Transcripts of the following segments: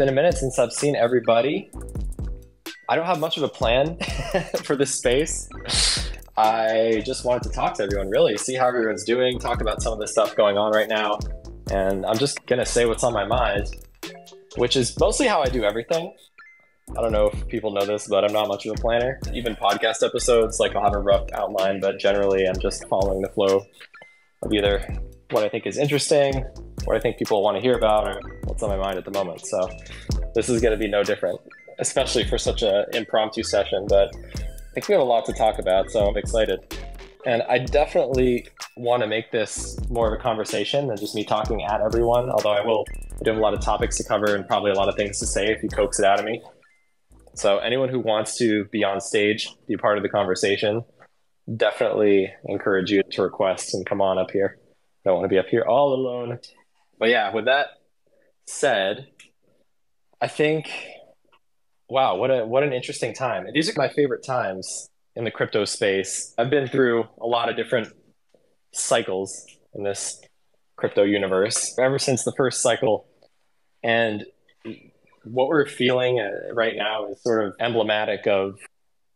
been a minute since I've seen everybody. I don't have much of a plan for this space. I just wanted to talk to everyone, really, see how everyone's doing, talk about some of the stuff going on right now. And I'm just going to say what's on my mind, which is mostly how I do everything. I don't know if people know this, but I'm not much of a planner. Even podcast episodes, like I'll have a rough outline, but generally I'm just following the flow of either what I think is interesting, what I think people want to hear about, or what's on my mind at the moment. So this is going to be no different, especially for such an impromptu session. But I think we have a lot to talk about, so I'm excited. And I definitely want to make this more of a conversation than just me talking at everyone, although I will I do have a lot of topics to cover and probably a lot of things to say if you coax it out of me. So anyone who wants to be on stage, be part of the conversation, definitely encourage you to request and come on up here. I don't want to be up here all alone. But yeah, with that said, I think wow, what a what an interesting time. These are my favorite times in the crypto space. I've been through a lot of different cycles in this crypto universe ever since the first cycle and what we're feeling uh, right now is sort of emblematic of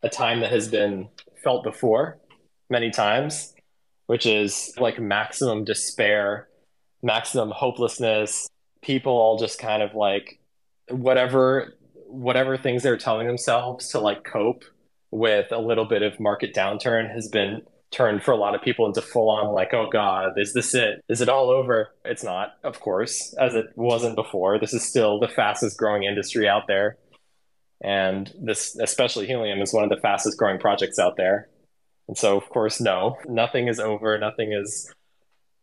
a time that has been felt before many times, which is like maximum despair, maximum hopelessness, people all just kind of like whatever whatever things they're telling themselves to like cope with a little bit of market downturn has been turned for a lot of people into full on like, oh God, is this it? Is it all over? It's not, of course, as it wasn't before. This is still the fastest growing industry out there. And this, especially Helium, is one of the fastest growing projects out there. And so, of course, no, nothing is over, nothing is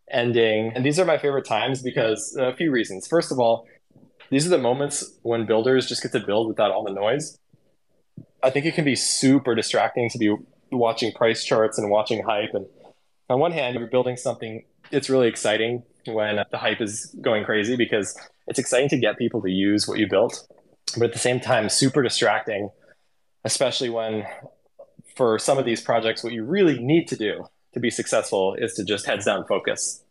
ending. And these are my favorite times because uh, a few reasons. First of all, these are the moments when builders just get to build without all the noise. I think it can be super distracting to be watching price charts and watching hype. And on one hand, you're building something, it's really exciting when the hype is going crazy because it's exciting to get people to use what you built. But at the same time, super distracting, especially when for some of these projects, what you really need to do to be successful is to just heads down focus.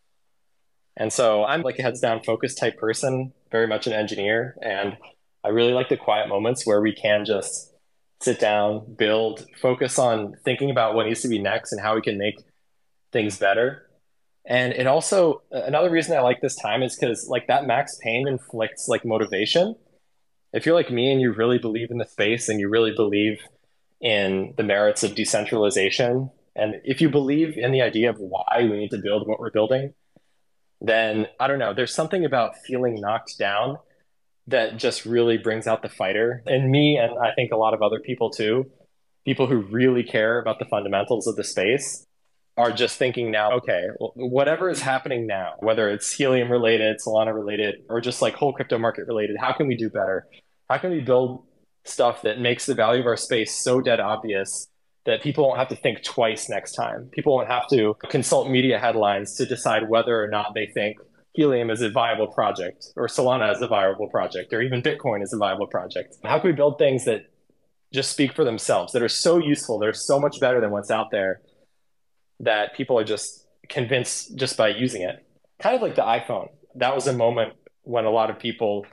And so I'm like a heads down focus type person, very much an engineer. And I really like the quiet moments where we can just sit down, build, focus on thinking about what needs to be next and how we can make things better. And it also another reason I like this time is because like that max pain inflicts like motivation. If you're like me and you really believe in the space and you really believe in the merits of decentralization, and if you believe in the idea of why we need to build what we're building, then I don't know, there's something about feeling knocked down that just really brings out the fighter in me and I think a lot of other people too. People who really care about the fundamentals of the space are just thinking now, okay, whatever is happening now, whether it's helium related, Solana related, or just like whole crypto market related, how can we do better? How can we build stuff that makes the value of our space so dead obvious that people won't have to think twice next time? People won't have to consult media headlines to decide whether or not they think Helium is a viable project, or Solana is a viable project, or even Bitcoin is a viable project? How can we build things that just speak for themselves, that are so useful, they're so much better than what's out there, that people are just convinced just by using it? Kind of like the iPhone. That was a moment when a lot of people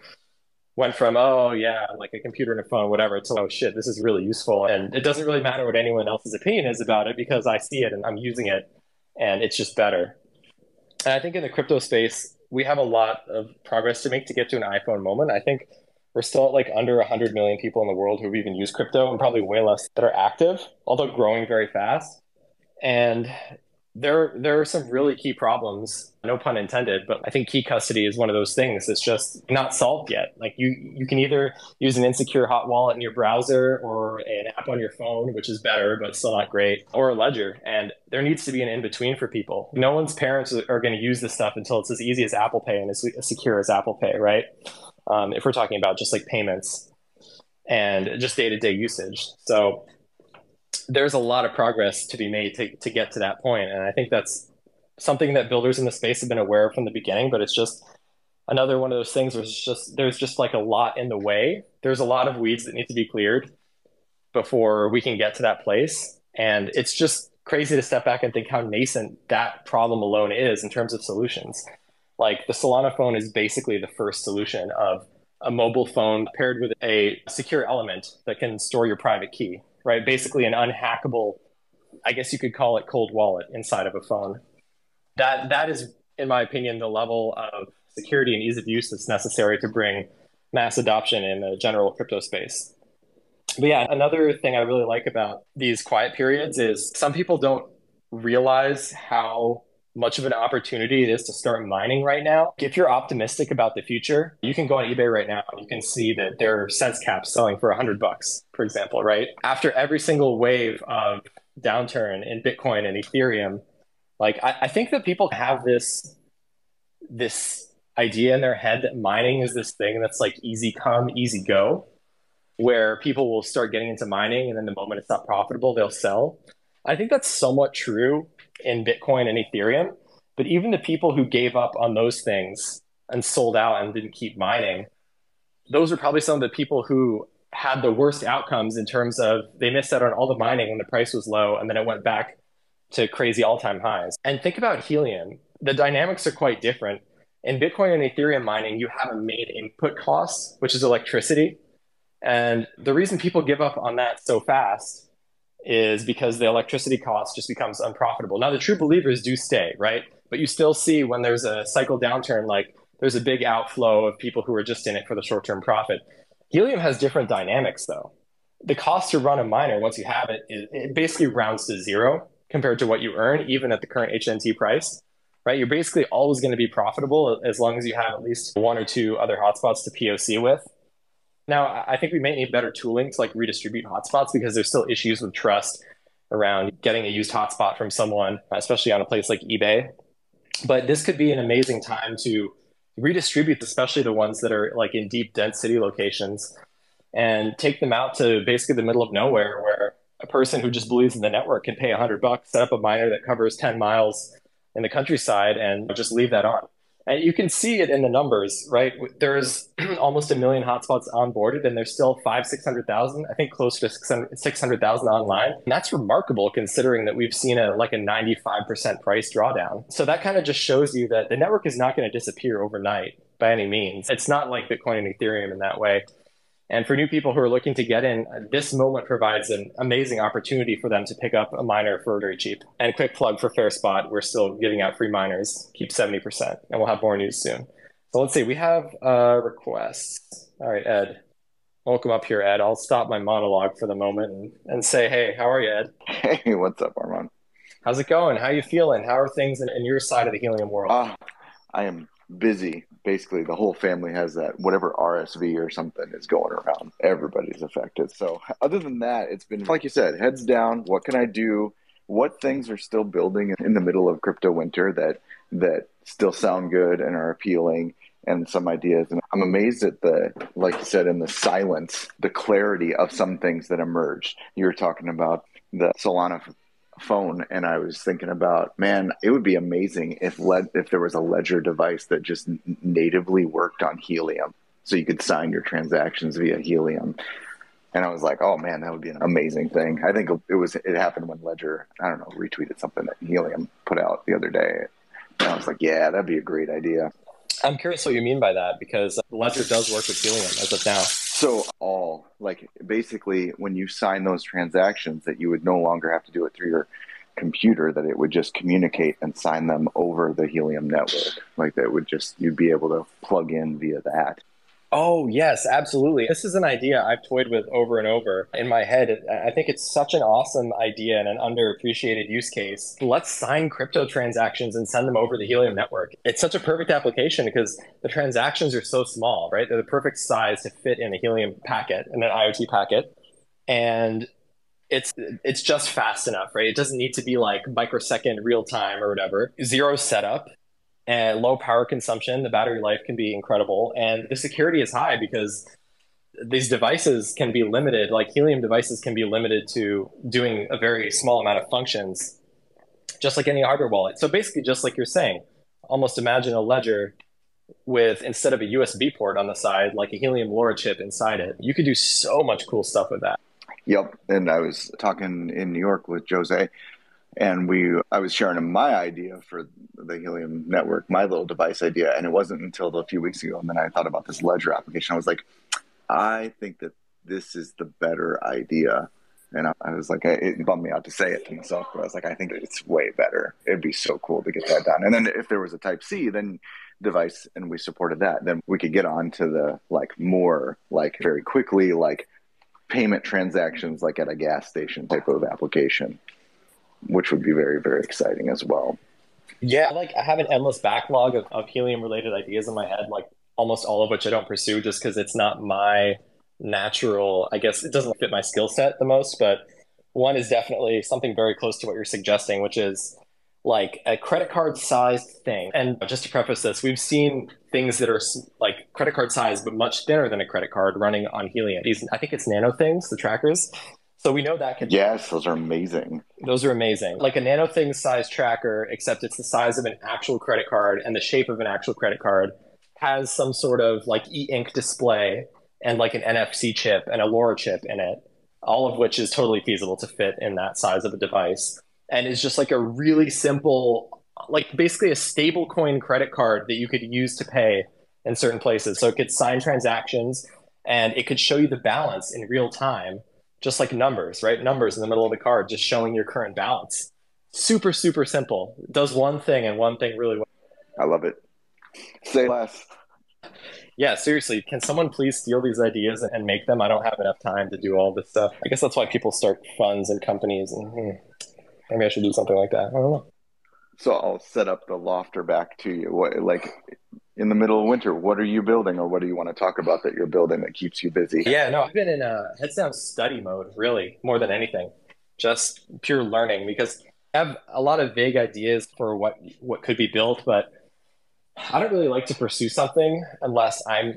went from oh yeah like a computer and a phone whatever to oh shit this is really useful and it doesn't really matter what anyone else's opinion is about it because i see it and i'm using it and it's just better and I think in the crypto space, we have a lot of progress to make to get to an iPhone moment. I think we're still at like under 100 million people in the world who've even use crypto and probably way less that are active, although growing very fast. And there there are some really key problems no pun intended but i think key custody is one of those things it's just not solved yet. Like you you can either use an insecure hot wallet in your browser or an app on your phone which is better but still not great or a ledger. And there needs to be an in between for people. No one's parents are going to use this stuff until it's as easy as apple pay and as secure as apple pay right? Um, if we're talking about just like payments and just day-to-day usage. So there's a lot of progress to be made to, to get to that point. And I think that's something that builders in the space have been aware of from the beginning, but it's just another one of those things where it's just there's just like a lot in the way. There's a lot of weeds that need to be cleared before we can get to that place. And it's just crazy to step back and think how nascent that problem alone is in terms of solutions. Like the Solana phone is basically the first solution of a mobile phone paired with a secure element that can store your private key, right? Basically, an unhackable, I guess you could call it cold wallet inside of a phone. That that is, in my opinion, the level of security and ease of use that's necessary to bring mass adoption in the general crypto space. But yeah, another thing I really like about these quiet periods is some people don't realize how much of an opportunity it is to start mining right now. If you're optimistic about the future, you can go on eBay right now and you can see that there are SenseCAPs selling for 100 bucks, for example, right? After every single wave of downturn in Bitcoin and Ethereum, like I, I think that people have this this idea in their head that mining is this thing that's like easy come, easy go, where people will start getting into mining and then the moment it's not profitable, they'll sell. I think that's somewhat true in Bitcoin and Ethereum. But even the people who gave up on those things and sold out and didn't keep mining, those are probably some of the people who had the worst outcomes in terms of they missed out on all the mining when the price was low and then it went back to crazy all time highs. And think about helium. The dynamics are quite different. In Bitcoin and Ethereum mining, you have a main input cost, which is electricity. And the reason people give up on that so fast is because the electricity cost just becomes unprofitable. Now, the true believers do stay, right? But you still see when there's a cycle downturn, like there's a big outflow of people who are just in it for the short term profit. Helium has different dynamics, though. The cost to run a miner, once you have it, it basically rounds to zero compared to what you earn, even at the current HNT price, right? You're basically always going to be profitable as long as you have at least one or two other hotspots to POC with. Now, I think we may need better tooling to like redistribute hotspots because there's still issues with trust around getting a used hotspot from someone, especially on a place like eBay. But this could be an amazing time to redistribute, especially the ones that are like in deep, dense city locations, and take them out to basically the middle of nowhere where a person who just believes in the network can pay 100 bucks, set up a miner that covers 10 miles in the countryside, and just leave that on. And you can see it in the numbers, right? There's almost a million hotspots onboarded, and there's still five, 600,000, I think closer to 600,000 online. And that's remarkable considering that we've seen a like a 95% price drawdown. So that kind of just shows you that the network is not going to disappear overnight by any means. It's not like Bitcoin and Ethereum in that way. And for new people who are looking to get in, this moment provides an amazing opportunity for them to pick up a miner for very cheap. And quick plug for FairSpot, we're still giving out free miners, keep 70%, and we'll have more news soon. So let's see, we have a request. All right, Ed. Welcome up here, Ed. I'll stop my monologue for the moment and, and say, hey, how are you, Ed? Hey, what's up, Arman? How's it going? How are you feeling? How are things in, in your side of the helium world? Uh, I am busy. Basically, the whole family has that whatever RSV or something is going around. Everybody's affected. So, other than that, it's been like you said, heads down. What can I do? What things are still building in the middle of crypto winter that that still sound good and are appealing? and some ideas. And I'm amazed at the, like you said, in the silence, the clarity of some things that emerged. You were talking about the Solana phone and I was thinking about, man, it would be amazing if led if there was a ledger device that just natively worked on Helium, so you could sign your transactions via Helium. And I was like, oh man, that would be an amazing thing. I think it was it happened when Ledger, I don't know, retweeted something that Helium put out the other day. And I was like, yeah, that'd be a great idea. I'm curious what you mean by that because Ledger does work with Helium as of now. So all like basically when you sign those transactions that you would no longer have to do it through your computer that it would just communicate and sign them over the Helium network. Like that would just you'd be able to plug in via that. Oh, yes, absolutely. This is an idea I've toyed with over and over in my head. I think it's such an awesome idea and an underappreciated use case. Let's sign crypto transactions and send them over the Helium network. It's such a perfect application because the transactions are so small, right? They're the perfect size to fit in a Helium packet and an IoT packet. And it's it's just fast enough, right? It doesn't need to be like microsecond real time or whatever. Zero setup and low power consumption. The battery life can be incredible, and the security is high because these devices can be limited. Like Helium devices can be limited to doing a very small amount of functions, just like any hardware wallet. So basically, just like you're saying, almost imagine a ledger with instead of a USB port on the side, like a Helium LoRa chip inside it. You could do so much cool stuff with that. Yep. And I was talking in New York with Jose and we I was sharing my idea for the Helium network, my little device idea, and it wasn't until a few weeks ago, and then I thought about this Ledger application. I was like, I think that this is the better idea. And I, I was like, it bummed me out to say it to myself, but I was like, I think it's way better. It'd be so cool to get that done. And then if there was a Type C, then device and we supported that, then we could get on to the like more like very quickly like payment transactions like at a gas station type of application, which would be very, very exciting as well. Yeah, like I have an endless backlog of, of helium related ideas in my head, like almost all of which I don't pursue just because it's not my natural, I guess it doesn't fit my skill set the most. But one is definitely something very close to what you're suggesting, which is like a credit card sized thing. And just to preface this, we've seen things that are like credit card size, but much thinner than a credit card running on helium. These, I think it's NanoThings, the trackers. So we know that can. Yes, those are amazing. Those are amazing. Like a nano thing size tracker, except it's the size of an actual credit card and the shape of an actual credit card, has some sort of like e ink display and like an NFC chip and a LoRa chip in it, all of which is totally feasible to fit in that size of a device and is just like a really simple, like basically a stable coin credit card that you could use to pay in certain places. So it could sign transactions and it could show you the balance in real time, just like numbers, right? Numbers in the middle of the card, just showing your current balance. Super, super simple. It does one thing and one thing really well. I love it. Say less. Yeah, seriously, can someone please steal these ideas and make them? I don't have enough time to do all this stuff. I guess that's why people start funds and companies and hmm. Maybe I should do something like that. I don't know. So I'll set up the lofter back to you. What like in the middle of winter, what are you building or what do you want to talk about that you're building that keeps you busy? Yeah, no, I've been in uh, a heads down study mode, really, more than anything. Just pure learning because I have a lot of vague ideas for what what could be built, but I don't really like to pursue something unless I'm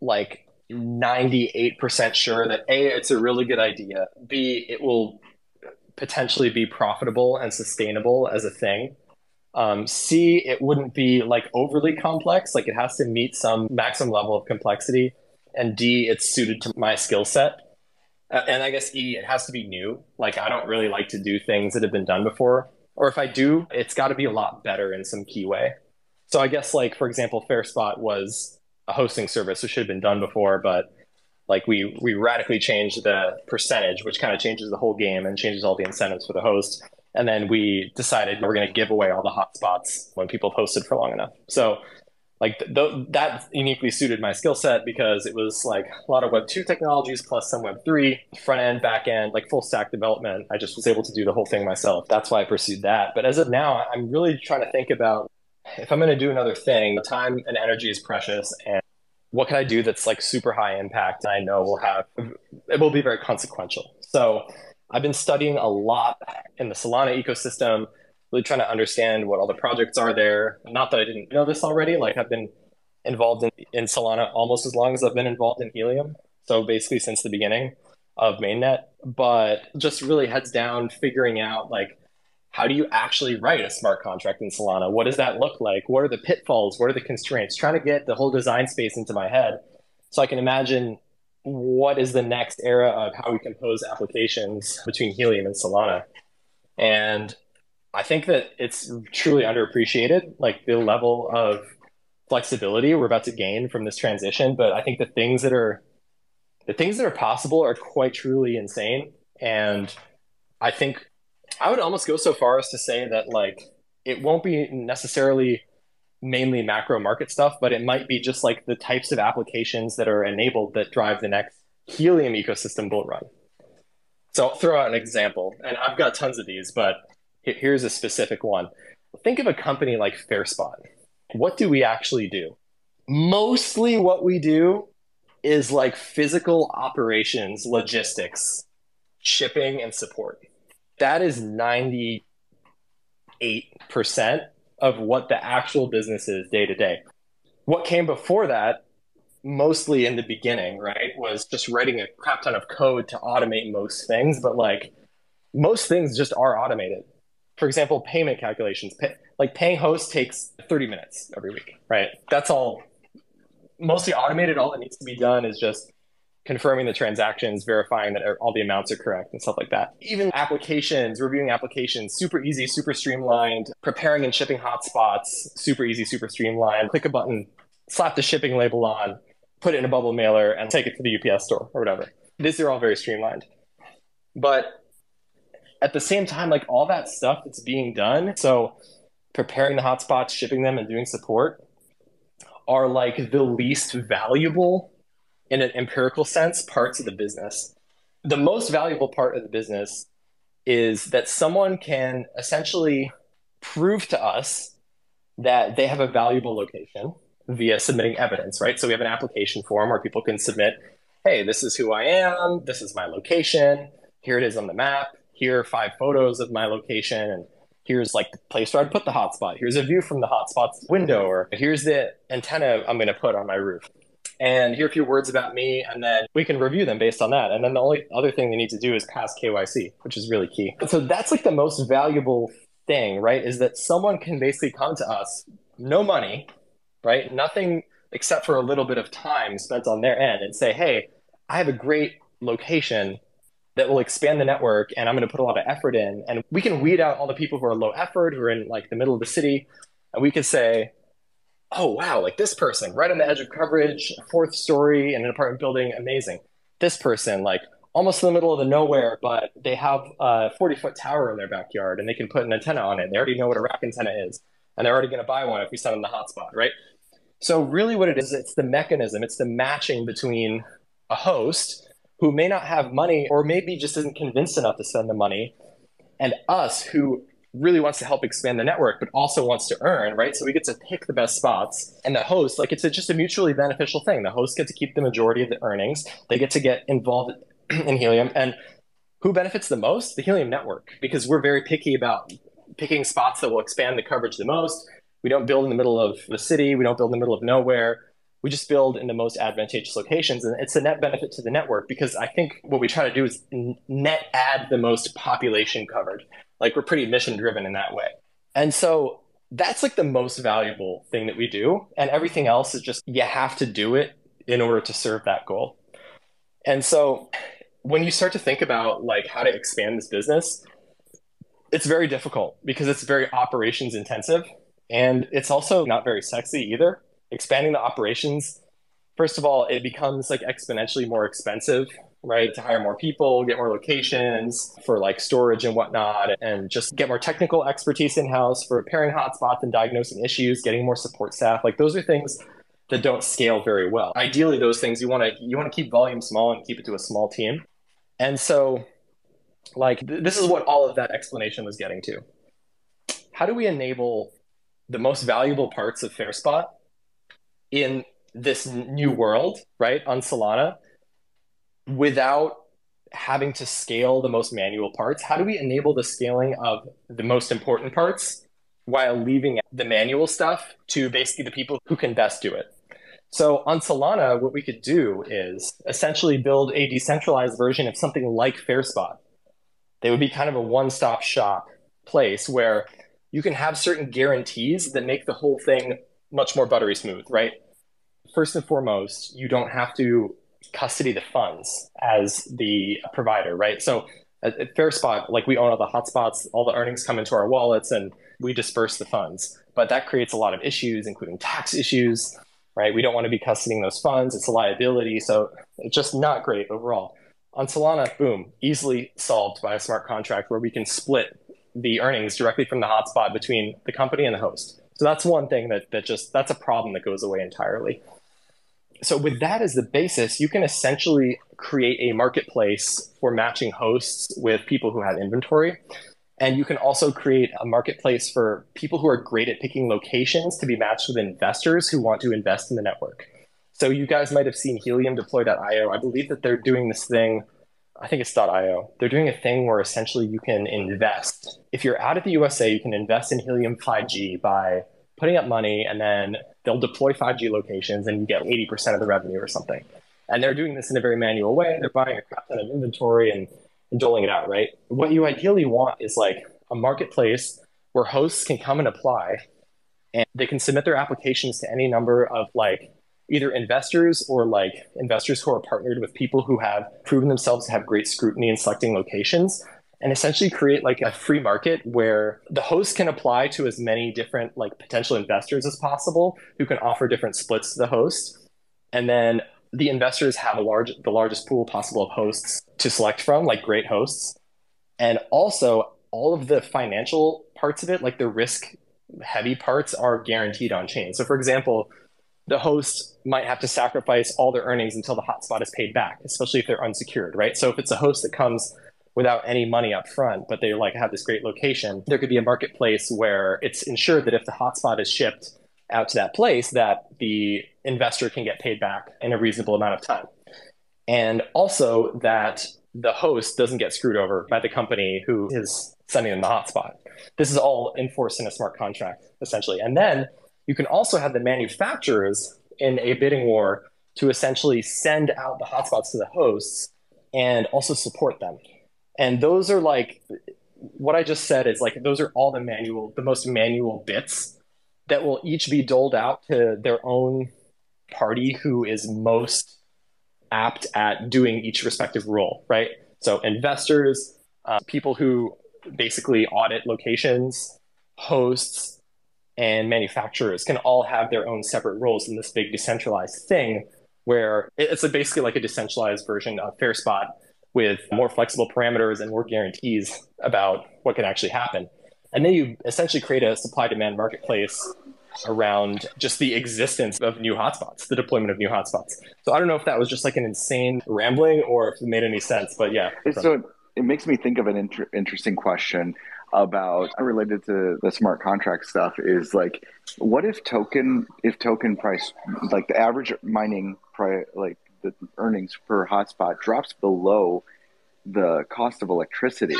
like 98% sure that A, it's a really good idea. B, it will potentially be profitable and sustainable as a thing. Um, C, it wouldn't be like overly complex. Like it has to meet some maximum level of complexity. And D, it's suited to my skill set. Uh, and I guess E, it has to be new. Like I don't really like to do things that have been done before. Or if I do, it's got to be a lot better in some key way. So I guess like for example, FairSpot was a hosting service which should have been done before, but like we we radically changed the percentage, which kind of changes the whole game and changes all the incentives for the host. And then we decided we're going to give away all the hotspots when people posted for long enough. So like th- th- that uniquely suited my skill set because it was like a lot of web 2 technologies plus some web 3 front end back end like full stack development i just was able to do the whole thing myself that's why i pursued that but as of now i'm really trying to think about if i'm going to do another thing time and energy is precious and what can I do that's like super high impact and I know will have it will be very consequential. So I've been studying a lot in the Solana ecosystem, really trying to understand what all the projects are there. Not that I didn't know this already, like I've been involved in, in Solana almost as long as I've been involved in Helium. So basically since the beginning of mainnet, but just really heads down figuring out like how do you actually write a smart contract in Solana? What does that look like? What are the pitfalls? What are the constraints? Trying to get the whole design space into my head so I can imagine what is the next era of how we compose applications between Helium and Solana. And I think that it's truly underappreciated, like the level of flexibility we're about to gain from this transition. But I think the things that are the things that are possible are quite truly insane. And I think I would almost go so far as to say that like it won't be necessarily mainly macro market stuff, but it might be just like the types of applications that are enabled that drive the next Helium ecosystem bull run. So I'll throw out an example, and I've got tons of these, but here's a specific one. Think of a company like FairSpot. What do we actually do? Mostly what we do is like physical operations, logistics, shipping, and support that is 98% of what the actual business is day to day. What came before that, mostly in the beginning, right, was just writing a crap ton of code to automate most things, but like most things just are automated. For example, payment calculations, pay, like paying host takes 30 minutes every week, right? That's all mostly automated. All that needs to be done is just confirming the transactions, verifying that all the amounts are correct and stuff like that. Even applications, reviewing applications, super easy, super streamlined. Preparing and shipping hotspots, super easy, super streamlined. Click a button, slap the shipping label on, put it in a bubble mailer, and take it to the UPS store or whatever. These are all very streamlined. But at the same time, like all that stuff that's being done, so preparing the hotspots, shipping them, and doing support are like the least valuable in an empirical sense parts of the business. The most valuable part of the business is that someone can essentially prove to us that they have a valuable location via submitting evidence, right? So we have an application form where people can submit, hey, this is who I am, this is my location, here it is on the map, here are five photos of my location, and here's like the place where I'd put the hotspot, here's a view from the hotspot's window, or here's the antenna I'm gonna put on my roof and hear a few words about me, and then we can review them based on that. And then the only other thing they need to do is pass KYC, which is really key. So that's like the most valuable thing, right? Is that someone can basically come to us, no money, right? Nothing except for a little bit of time spent on their end and say, hey, I have a great location that will expand the network and I'm going to put a lot of effort in. And we can weed out all the people who are low effort, who are in like the middle of the city. And we could say, oh wow, like this person right on the edge of coverage, fourth story in an apartment building, amazing. This person, like almost in the middle of the nowhere, but they have a 40 foot tower in their backyard and they can put an antenna on it. They already know what a RAK antenna is, and they're already going to buy one if we send them the hotspot, right? So really, what it is, it's the mechanism, it's the matching between a host who may not have money or maybe just isn't convinced enough to spend the money, and us who really wants to help expand the network, but also wants to earn, right? So we get to pick the best spots. And the host, like it's a, just a mutually beneficial thing. The host gets to keep the majority of the earnings. They get to get involved in Helium. And who benefits the most? The Helium network, because we're very picky about picking spots that will expand the coverage the most. We don't build in the middle of the city. We don't build in the middle of nowhere. We just build in the most advantageous locations. And it's a net benefit to the network because I think what we try to do is net add the most population covered. Like we're pretty mission driven in that way. And so that's like the most valuable thing that we do. And everything else is just you have to do it in order to serve that goal. And so when you start to think about like how to expand this business, it's very difficult because it's very operations intensive and it's also not very sexy either. Expanding the operations, first of all, it becomes like exponentially more expensive right? To hire more people, get more locations for like storage and whatnot, and just get more technical expertise in house for repairing hotspots and diagnosing issues, getting more support staff. Like those are things that don't scale very well. Ideally, those things you want to you want to keep volume small and keep it to a small team. And so, like th- this is what all of that explanation was getting to. How do we enable the most valuable parts of FairSpot in this new world, right, on Solana? Without having to scale the most manual parts? How do we enable the scaling of the most important parts while leaving the manual stuff to basically the people who can best do it? So on Solana, what we could do is essentially build a decentralized version of something like FairSpot. They would be kind of a one-stop shop place where you can have certain guarantees that make the whole thing much more buttery smooth, right? First and foremost, you don't have to custody the funds as the provider, right? So at, at FairSpot, like we own all the hotspots, all the earnings come into our wallets and we disperse the funds. But that creates a lot of issues, including tax issues, right? We don't want to be custodying those funds. It's a liability. So it's just not great overall. On Solana, boom, easily solved by a smart contract where we can split the earnings directly from the hotspot between the company and the host. So that's one thing that, that just, that's a problem that goes away entirely so with that as the basis, you can essentially create a marketplace for matching hosts with people who have inventory. And you can also create a marketplace for people who are great at picking locations to be matched with investors who want to invest in the network. So you guys might have seen Helium deploy.io. I believe that they're doing this thing. I think it's .io. They're doing a thing where essentially you can invest. If you're out of the USA, you can invest in Helium 5G by putting up money and then they'll deploy 5G locations and you get 80% of the revenue or something. And they're doing this in a very manual way. They're buying a crap ton of inventory and, and doling it out, right? What you ideally want is like a marketplace where hosts can come and apply and they can submit their applications to any number of like either investors or like investors who are partnered with people who have proven themselves to have great scrutiny in selecting locations and essentially create like a free market where the host can apply to as many different like potential investors as possible who can offer different splits to the host. And then the investors have a large the largest pool possible of hosts to select from like great hosts. And also all of the financial parts of it like the risk heavy parts are guaranteed on chain. So for example the host might have to sacrifice all their earnings until the hotspot is paid back especially if they're unsecured right? So if it's a host that comes without any money up front but they like have this great location there could be a marketplace where it's ensured that if the hotspot is shipped out to that place that the investor can get paid back in a reasonable amount of time. And also that the host doesn't get screwed over by the company who is sending them the hotspot. This is all enforced in a smart contract, essentially. And then you can also have the manufacturers in a bidding war to essentially send out the hotspots to the hosts and also support them. And those are like what I just said is like those are all the manual, the most manual bits that will each be doled out to their own party who is most apt at doing each respective role, right? So investors, uh, people who basically audit locations, hosts, and manufacturers can all have their own separate roles in this big decentralized thing where it's basically like a decentralized version of FairSpot with more flexible parameters and more guarantees about what can actually happen. And then you essentially create a supply demand marketplace around just the existence of new hotspots, the deployment of new hotspots. So I don't know if that was just like an insane rambling or if it made any sense, but yeah. So it makes me think of an inter- interesting question about related to the smart contract stuff is like what if token if token price like the average mining price like the earnings per hotspot drops below the cost of electricity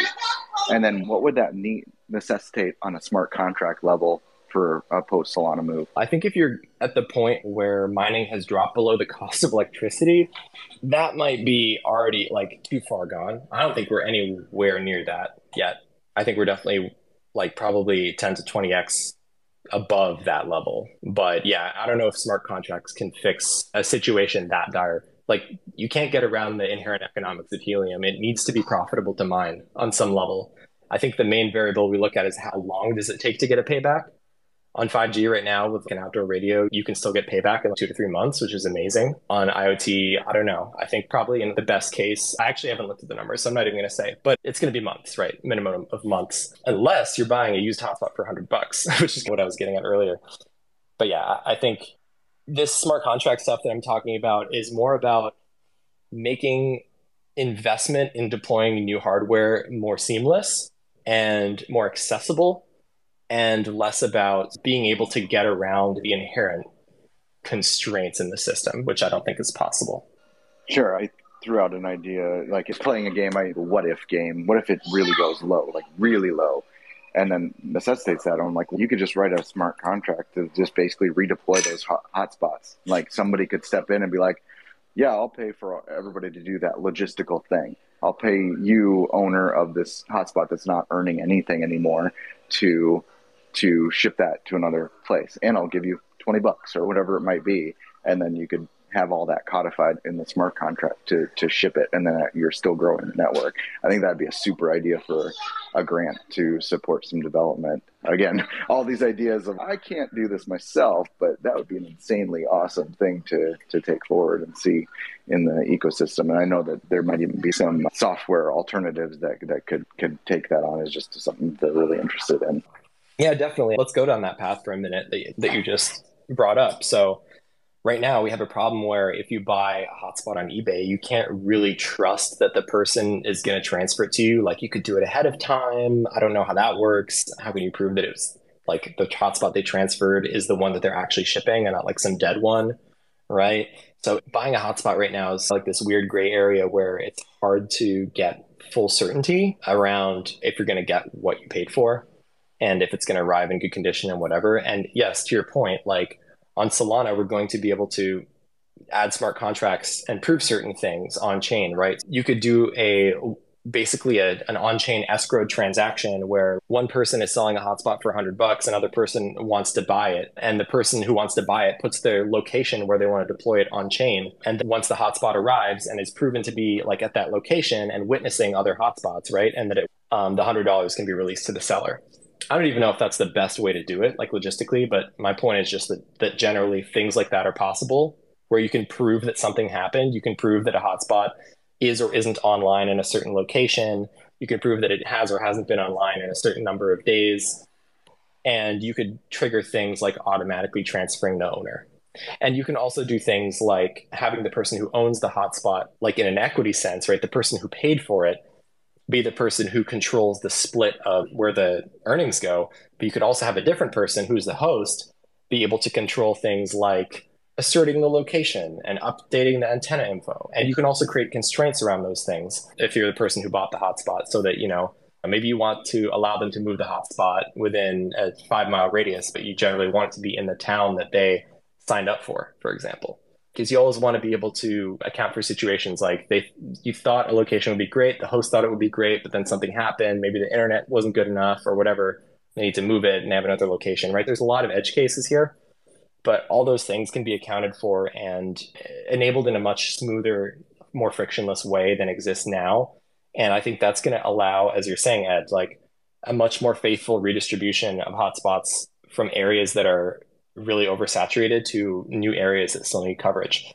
and then what would that need necessitate on a smart contract level for a post Solana move. I think if you're at the point where mining has dropped below the cost of electricity, that might be already like too far gone. I don't think we're anywhere near that yet. I think we're definitely like probably 10 to 20x above that level. But yeah, I don't know if smart contracts can fix a situation that dire. Like you can't get around the inherent economics of helium. It needs to be profitable to mine on some level. I think the main variable we look at is how long does it take to get a payback? On 5G right now with an outdoor radio, you can still get payback in two to three months, which is amazing. On IoT, I don't know. I think probably in the best case, I actually haven't looked at the numbers, so I'm not even going to say, but it's going to be months, right? Minimum of months, unless you're buying a used hotspot for 100 bucks, which is what I was getting at earlier. But yeah, I think this smart contract stuff that I'm talking about is more about making investment in deploying new hardware more seamless and more accessible and less about being able to get around the inherent constraints in the system, which I don't think is possible. Sure. I threw out an idea like it's playing a game, I what if game. What if it really goes low, like really low? And then necessitates that. I'm like, well, you could just write a smart contract to just basically redeploy those hot, hotspots. Like somebody could step in and be like, yeah, I'll pay for everybody to do that logistical thing. I'll pay you, owner of this hotspot that's not earning anything anymore, to to ship that to another place and I'll give you 20 bucks or whatever it might be. And then you could have all that codified in the smart contract to, to ship it. And then you're still growing the network. I think that'd be a super idea for a grant to support some development. Again, all these ideas of I can't do this myself, but that would be an insanely awesome thing to, to take forward and see in the ecosystem. And I know that there might even be some software alternatives that, that could, could take that on as just something they're really interested in. Yeah, definitely. Let's go down that path for a minute that that you just brought up. So, right now we have a problem where if you buy a hotspot on eBay, you can't really trust that the person is going to transfer it to you. Like you could do it ahead of time. I don't know how that works. How can you prove that it was like the hotspot they transferred is the one that they're actually shipping and not like some dead one, right? So buying a hotspot right now is like this weird gray area where it's hard to get full certainty around if you're going to get what you paid for and if it's going to arrive in good condition and whatever. And yes, to your point, like on Solana, we're going to be able to add smart contracts and prove certain things on chain, right? You could do a basically a, an on-chain escrow transaction where one person is selling a hotspot for 100 bucks another person wants to buy it and the person who wants to buy it puts their location where they want to deploy it on chain and once the hotspot arrives and is proven to be like at that location and witnessing other hotspots right and that it, um, the $100 can be released to the seller I don't even know if that's the best way to do it, like logistically, but my point is just that, that generally things like that are possible where you can prove that something happened. You can prove that a hotspot is or isn't online in a certain location. You can prove that it has or hasn't been online in a certain number of days. And you could trigger things like automatically transferring the owner. And you can also do things like having the person who owns the hotspot, like in an equity sense, right? The person who paid for it be the person who controls the split of where the earnings go. But you could also have a different person who's the host be able to control things like asserting the location and updating the antenna info. And you can also create constraints around those things if you're the person who bought the hotspot so that, you know, maybe you want to allow them to move the hotspot within a five mile radius, but you generally want it to be in the town that they signed up for, for example because you always want to be able to account for situations like they you thought a location would be great, the host thought it would be great, but then something happened, maybe the internet wasn't good enough or whatever. They need to move it and have another location, right? There's a lot of edge cases here, but all those things can be accounted for and eh, enabled in a much smoother, more frictionless way than exists now. And I think that's going to allow, as you're saying, Ed, like a much more faithful redistribution of hotspots from areas that are really oversaturated to new areas that still need coverage.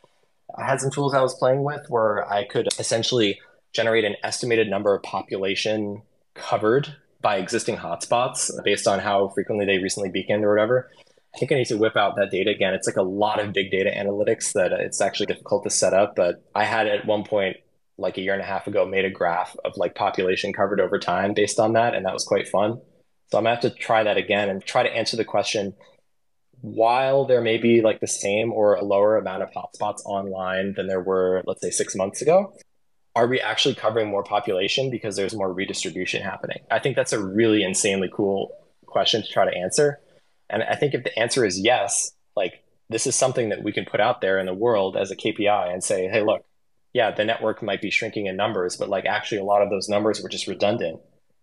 I had some tools I was playing with where I could essentially generate an estimated number of population covered by existing hotspots based on how frequently they recently beaconed or whatever. I think I need to whip out that data again. It's like a lot of big data analytics that it's actually difficult to set up. But I had at one point, like a year and a half ago, made a graph of like population covered over time based on that. And that was quite fun. So I'm gonna have to try that again and try to answer the question while there may be like the same or a lower amount of hotspots online than there were, let's say, six months ago, are we actually covering more population because there's more redistribution happening? I think that's a really insanely cool question to try to answer. And I think if the answer is yes, like this is something that we can put out there in the world as a KPI and say, hey, look, yeah, the network might be shrinking in numbers, but like actually a lot of those numbers were just redundant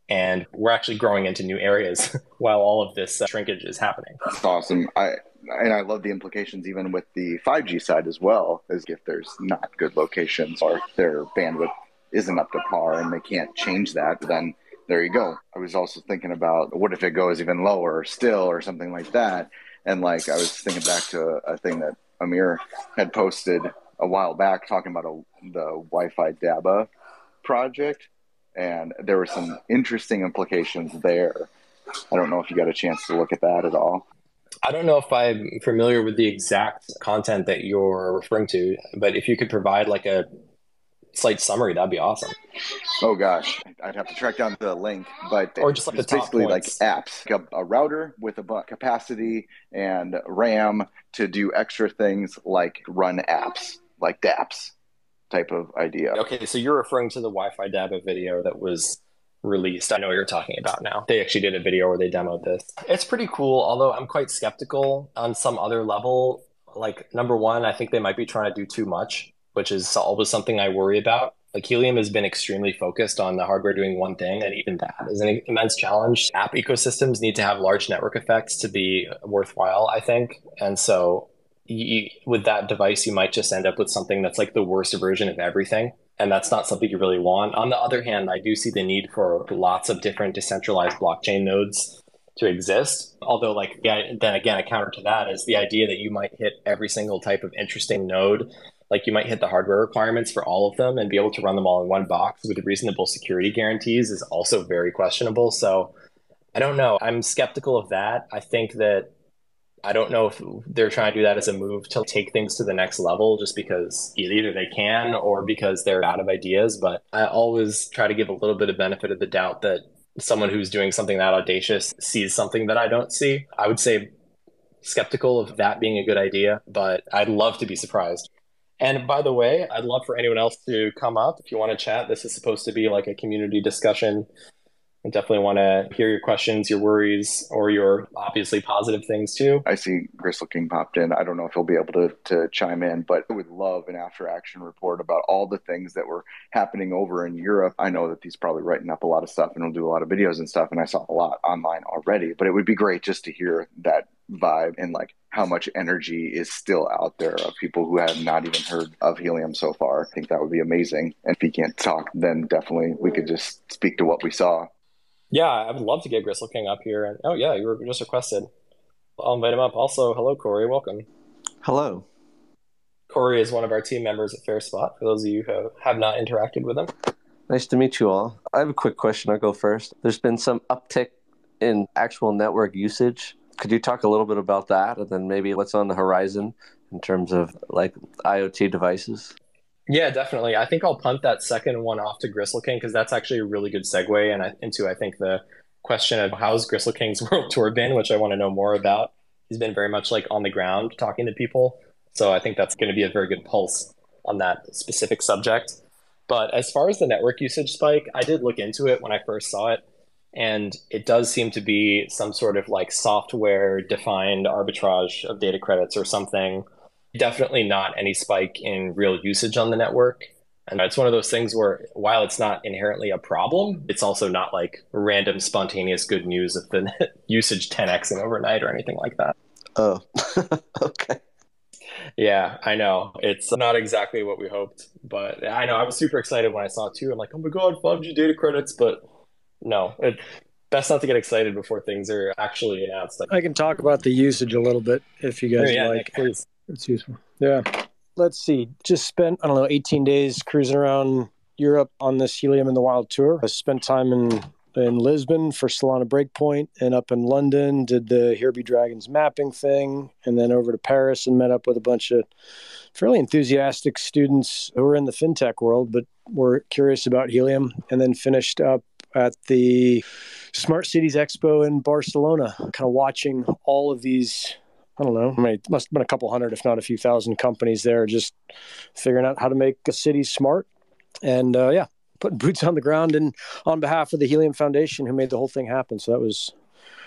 and we're actually growing into new areas while all of this uh, shrinkage is happening. That's awesome. I and I love the implications even with the 5G side as well, as if there's not good locations or their bandwidth isn't up to par and they can't change that, then there you go. I was also thinking about what if it goes even lower still or something like that. And like I was thinking back to a, a thing that Amir had posted a while back talking about a, the Wi-Fi Dabba project and there were some interesting implications there. I don't know if you got a chance to look at that at all. I don't know if I'm familiar with the exact content that you're referring to, but if you could provide like a slight summary, that'd be awesome. Oh gosh, I'd have to track down the link, but or just like the basically points. like apps, a, a router with a capacity and RAM to do extra things like run apps, like DApps type of idea. Okay, so you're referring to the Wi-Fi Dabba video that was released. I know what you're talking about now. They actually did a video where they demoed this. It's pretty cool, although I'm quite skeptical on some other level. Like number one, I think they might be trying to do too much, which is always something I worry about. Like Helium has been extremely focused on the hardware doing one thing, and even that is an immense challenge. App ecosystems need to have large network effects to be worthwhile, I think. And so you, with that device, you might just end up with something that's like the worst version of everything. And that's not something you really want. On the other hand, I do see the need for lots of different decentralized blockchain nodes to exist. Although, like, then again, a counter to that is the idea that you might hit every single type of interesting node. Like, you might hit the hardware requirements for all of them and be able to run them all in one box with reasonable security guarantees is also very questionable. So, I don't know. I'm skeptical of that. I think that I don't know if they're trying to do that as a move to take things to the next level just because either they can or because they're out of ideas. But I always try to give a little bit of benefit of the doubt that someone who's doing something that audacious sees something that I don't see. I would say skeptical of that being a good idea, but I'd love to be surprised. And by the way, I'd love for anyone else to come up if you want to chat. This is supposed to be like a community discussion I definitely want to hear your questions, your worries, or your obviously positive things too. I see Gristle King popped in. I don't know if he'll be able to, to chime in, but I would love an after action report about all the things that were happening over in Europe. I know that he's probably writing up a lot of stuff and will do a lot of videos and stuff, and I saw a lot online already, but it would be great just to hear that vibe and like how much energy is still out there of people who have not even heard of helium so far. I think that would be amazing. And if he can't talk, then definitely we could just speak to what we saw. Yeah, I would love to get Gristle King up here. And oh yeah, you were just requested. I'll invite him up. Also, hello Corey, welcome. Hello. Corey is one of our team members at Fair Spot. For those of you who have not interacted with him. Nice to meet you all. I have a quick question. I'll go first. There's been some uptick in actual network usage could you talk a little bit about that and then maybe what's on the horizon in terms of like IoT devices? Yeah, definitely. I think I'll punt that second one off to Gristle King because that's actually a really good segue and I, into I think the question of how's Gristle King's world tour been, which I want to know more about. He's been very much like on the ground talking to people, so I think that's going to be a very good pulse on that specific subject. But as far as the network usage spike, I did look into it when I first saw it. And it does seem to be some sort of like software defined arbitrage of data credits or something. Definitely not any spike in real usage on the network. And it's one of those things where while it's not inherently a problem, it's also not like random spontaneous good news of the usage 10xing overnight or anything like that. Oh, okay. Yeah, I know. It's not exactly what we hoped, but I know I was super excited when I saw it too. I'm like, oh my God, 5G data credits, but no, it, best not to get excited before things are actually announced. I can talk about the usage a little bit if you guys yeah, like. please. It's useful. Yeah. Let's see. Just spent, I don't know, 18 days cruising around Europe on this Helium in the Wild tour. I spent time in in Lisbon for Solana Breakpoint and up in London did the Here Be Dragons mapping thing and then over to Paris and met up with a bunch of fairly enthusiastic students who were in the fintech world but were curious about helium and then finished up at the Smart Cities Expo in Barcelona, kind of watching all of these. I don't know. I mean, it must have been a couple hundred, if not a few thousand companies there, just figuring out how to make a city smart. And uh, yeah, putting boots on the ground and on behalf of the Helium Foundation, who made the whole thing happen. So that was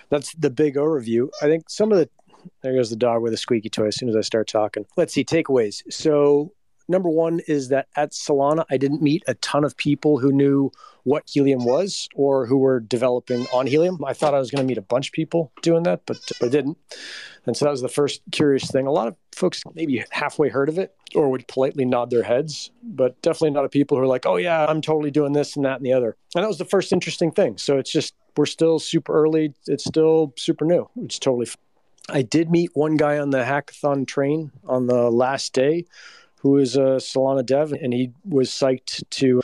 that's the big overview. I think some of the there goes the dog with a squeaky toy as soon as I start talking. Let's see takeaways. So number one is that at Solana, I didn't meet a ton of people who knew what helium was or who were developing on helium. I thought I was going to meet a bunch of people doing that, but, I didn't. And so that was the first curious thing. A lot of folks maybe halfway heard of it or would politely nod their heads, but definitely not a people who are like, oh, yeah, I'm totally doing this and that and the other. And that was the first interesting thing. So it's just, we're still super early. It's still super new. It's totally. I did meet one guy on the hackathon train on the last day who is a Solana dev, and he was psyched to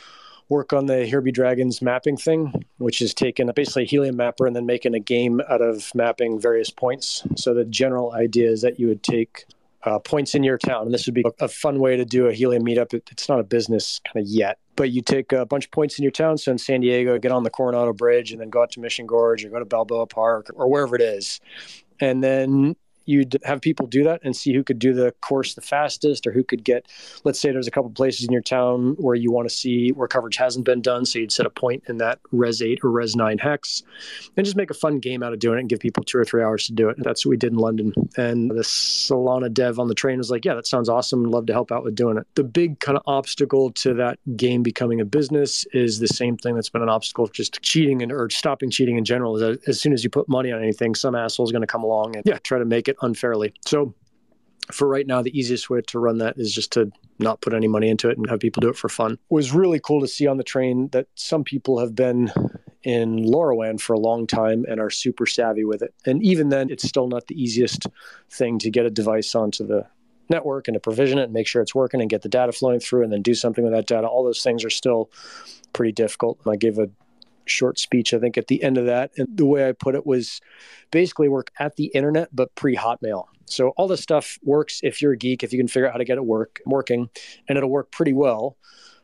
work on the Here Be Dragons mapping thing, which is taking basically a helium mapper and then making a game out of mapping various points. So the general idea is that you would take uh, points in your town, and this would be a fun way to do a helium meetup. It, it's not a business kind of yet, but you take a bunch of points in your town. So in San Diego, get on the Coronado Bridge and then go out to Mission Gorge or go to Balboa Park or wherever it is. And then you'd have people do that and see who could do the course the fastest or who could get let's say there's a couple places in your town where you want to see where coverage hasn't been done so you'd set a point in that res 8 or res 9 hex and just make a fun game out of doing it and give people two or three hours to do it. That's what we did in london. And the solana dev on the train was like yeah that sounds awesome. Love to help out with doing it. The big kind of obstacle to that game becoming a business is the same thing that's been an obstacle just cheating and or stopping cheating in general is that as soon as you put money on anything some asshole is going to come along and yeah. try to make it it unfairly. So for right now, the easiest way to run that is just to not put any money into it and have people do it for fun. It was really cool to see on the train that some people have been in LoRaWAN for a long time and are super savvy with it. And even then, it's still not the easiest thing to get a device onto the network and to provision it and make sure it's working and get the data flowing through and then do something with that data. All those things are still pretty difficult. I gave a short speech, I think, at the end of that. And the way I put it was basically work at the internet, but pre Hotmail. So all this stuff works if you're a geek, if you can figure out how to get it work working, and it'll work pretty well.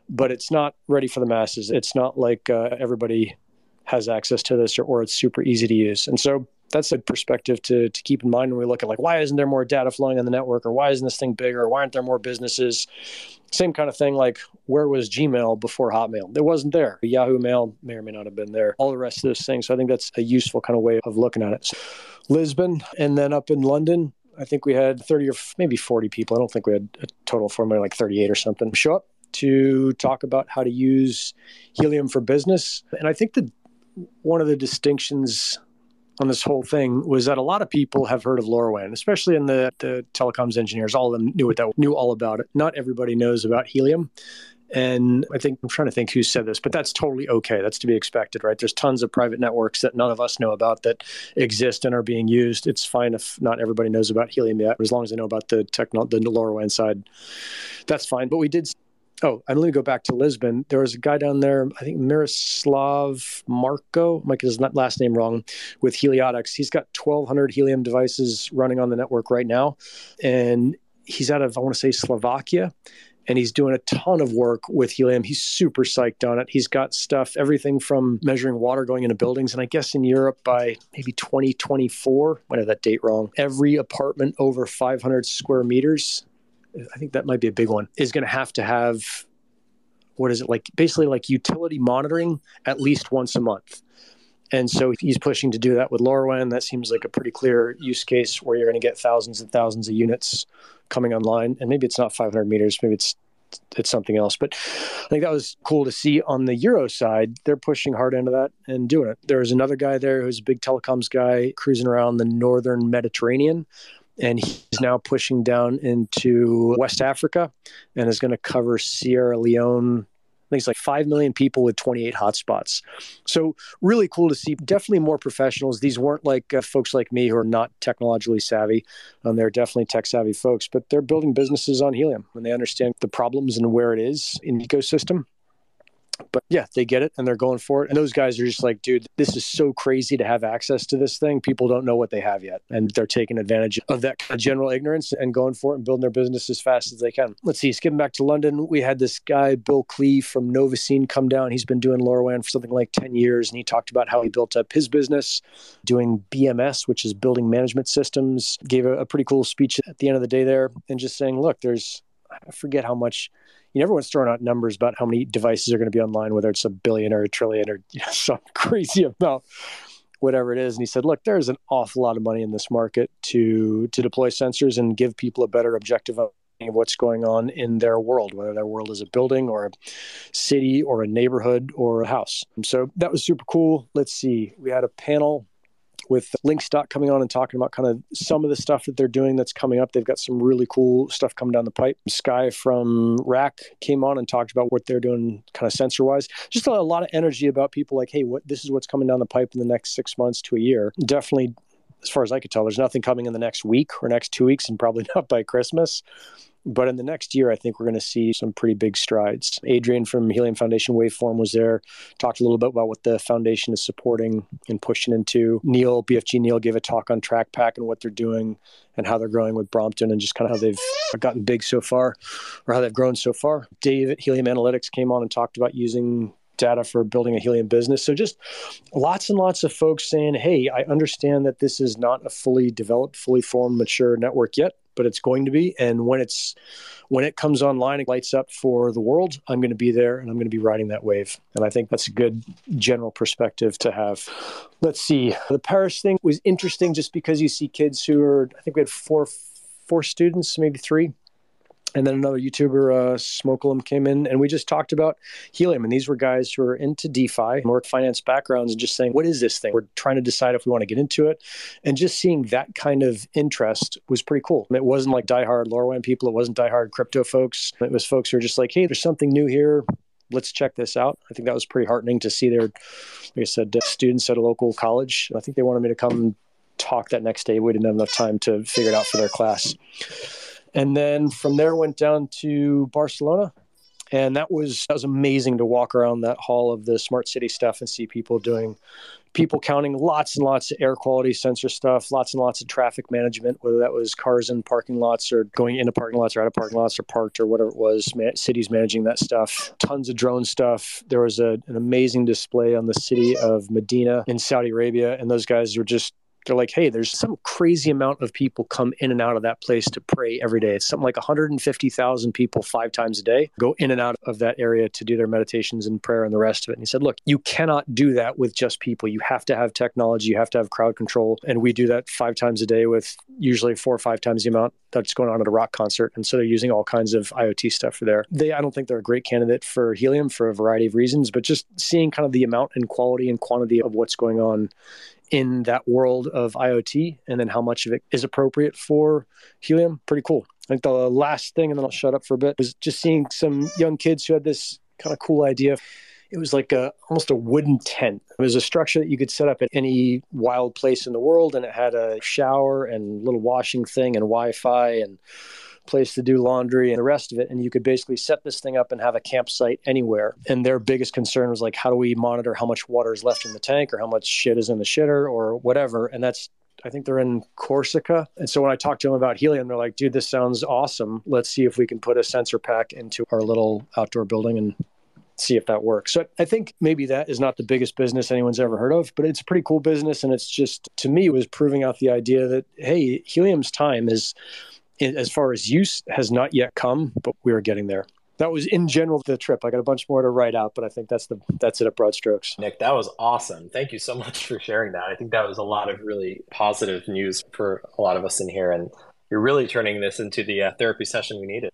But it's not ready for the masses. It's not like uh, everybody has access to this or, or it's super easy to use. And so that's a perspective to, to keep in mind when we look at like why isn't there more data flowing on the network or why isn't this thing bigger or why aren't there more businesses? Same kind of thing like where was gmail before hotmail? It wasn't there. Yahoo mail may or may not have been there. All the rest of those things. So i think that's a useful kind of way of looking at it. So, lisbon and then up in london i think we had 30 or maybe 40 people. I don't think we had a total for like 38 or something. Show up to talk about how to use helium for business. And i think that one of the distinctions on this whole thing was that a lot of people have heard of LoRaWAN, especially in the, the telecoms engineers. All of them knew what that knew all about it. Not everybody knows about helium. And I think I'm trying to think who said this, but that's totally okay. That's to be expected, right? There's tons of private networks that none of us know about that exist and are being used. It's fine if not everybody knows about helium yet, as long as they know about the techno the LoRaWAN side. That's fine. But we did Oh, and let me go back to Lisbon. There was a guy down there, I think Miroslav Marko, might get his last name wrong, with Heliotics. He's got 1,200 helium devices running on the network right now. And he's out of, I want to say, Slovakia. And he's doing a ton of work with helium. He's super psyched on it. He's got stuff, everything from measuring water going into buildings. And I guess in Europe by maybe 2024, might have that date wrong, every apartment over 500 square meters I think that might be a big one, is going to have to have what is it like basically like utility monitoring at least once a month. And so he's pushing to do that with LoRaWAN. That seems like a pretty clear use case where you're going to get thousands and thousands of units coming online. And maybe it's not 500 meters, maybe it's it's something else. But I think that was cool to see on the Euro side. They're pushing hard into that and doing it. There's another guy there who's a big telecoms guy cruising around the northern Mediterranean and he's now pushing down into West Africa and is going to cover Sierra Leone. I think it's like 5 million people with 28 hotspots. So, really cool to see. Definitely more professionals. These weren't like uh, folks like me who are not technologically savvy. Um, they're definitely tech savvy folks, but they're building businesses on helium and they understand the problems and where it is in the ecosystem but yeah, they get it and they're going for it. And those guys are just like, dude, this is so crazy to have access to this thing. People don't know what they have yet. And they're taking advantage of that kind of general ignorance and going for it and building their business as fast as they can. Let's see, skipping back to London, we had this guy, Bill Clee from Novacine, come down. He's been doing LoRaWAN for something like 10 years. And he talked about how he built up his business doing BMS, which is building management systems. Gave a, a pretty cool speech at the end of the day there and just saying, look, there's, I forget how much you know, everyone's throwing out numbers about how many devices are going to be online, whether it's a billion or a trillion or you know, some crazy amount, whatever it is. And he said, look, there's an awful lot of money in this market to to deploy sensors and give people a better objective of what's going on in their world, whether their world is a building or a city or a neighborhood or a house. And so that was super cool. Let's see. We had a panel with Linxdot coming on and talking about kind of some of the stuff that they're doing that's coming up. They've got some really cool stuff coming down the pipe. Sky from RAK came on and talked about what they're doing kind of sensor wise. Just a lot of energy about people like, hey, what this is what's coming down the pipe in the next six months to a year. Definitely as far as I could tell, there's nothing coming in the next week or next two weeks, and probably not by Christmas. But in the next year, I think we're going to see some pretty big strides. Adrian from Helium Foundation Waveform was there, talked a little bit about what the foundation is supporting and pushing into. Neil, BFG Neil, gave a talk on Trackpac and what they're doing and how they're growing with Brompton and just kind of how they've gotten big so far or how they've grown so far. Dave at Helium Analytics came on and talked about using data for building a helium business. So just lots and lots of folks saying, "Hey, I understand that this is not a fully developed, fully formed, mature network yet, but it's going to be. And when it's when it comes online, it lights up for the world. I'm going to be there, and I'm going to be riding that wave. And I think that's a good general perspective to have. Let's see. The Paris thing was interesting, just because you see kids who are. I think we had four four students, maybe three, and then another YouTuber, uh, came in, and we just talked about helium. And these were guys who are into DeFi, more finance backgrounds, and just saying, "What is this thing?" We're trying to decide if we want to get into it, and just seeing that kind of interest was pretty cool. It wasn't like diehard LoRaWAN people. It wasn't diehard crypto folks. It was folks who are just like, "Hey, there's something new here. Let's check this out." I think that was pretty heartening to see their, like I said, students at a local college. I think they wanted me to come talk that next day. We didn't have enough time to figure it out for their class. And then from there went down to Barcelona. And that was that was amazing to walk around that hall of the smart city stuff and see people doing people counting lots and lots of air quality sensor stuff, lots and lots of traffic management, whether that was cars in parking lots or going into parking lots or out of parking lots or parked or whatever it was, cities managing that stuff, tons of drone stuff. There was a, an amazing display on the city of Medina in Saudi Arabia, and those guys were just they're like, hey, there's some crazy amount of people come in and out of that place to pray every day. It's something like 150,000 people five times a day go in and out of that area to do their meditations and prayer and the rest of it. And he said, look, you cannot do that with just people. You have to have technology, you have to have crowd control. And we do that five times a day with usually four or five times the amount that's going on at a rock concert. And so they're using all kinds of IoT stuff for there. They, I don't think they're a great candidate for helium for a variety of reasons, but just seeing kind of the amount and quality and quantity of what's going on in that world of IoT and then how much of it is appropriate for helium. Pretty cool. I think the last thing, and then I'll shut up for a bit, was just seeing some young kids who had this kind of cool idea. It was like a almost a wooden tent. It was a structure that you could set up at any wild place in the world, and it had a shower and little washing thing and Wi-Fi and place to do laundry and the rest of it. And you could basically set this thing up and have a campsite anywhere. And their biggest concern was like, how do we monitor how much water is left in the tank or how much shit is in the shitter or whatever? And that's I think they're in Corsica. And so when I talked to them about helium, they're like, dude, this sounds awesome. Let's see if we can put a sensor pack into our little outdoor building and see if that works. So I think maybe that is not the biggest business anyone's ever heard of, but it's a pretty cool business. And it's just, to me, was proving out the idea that, hey, helium's time is as far as use has not yet come, but we are getting there. That was in general the trip. I got a bunch more to write out, but I think that's the that's it at broad strokes. Nik, that was awesome. Thank you so much for sharing that. I think that was a lot of really positive news for a lot of us in here, and you're really turning this into the uh, therapy session we needed.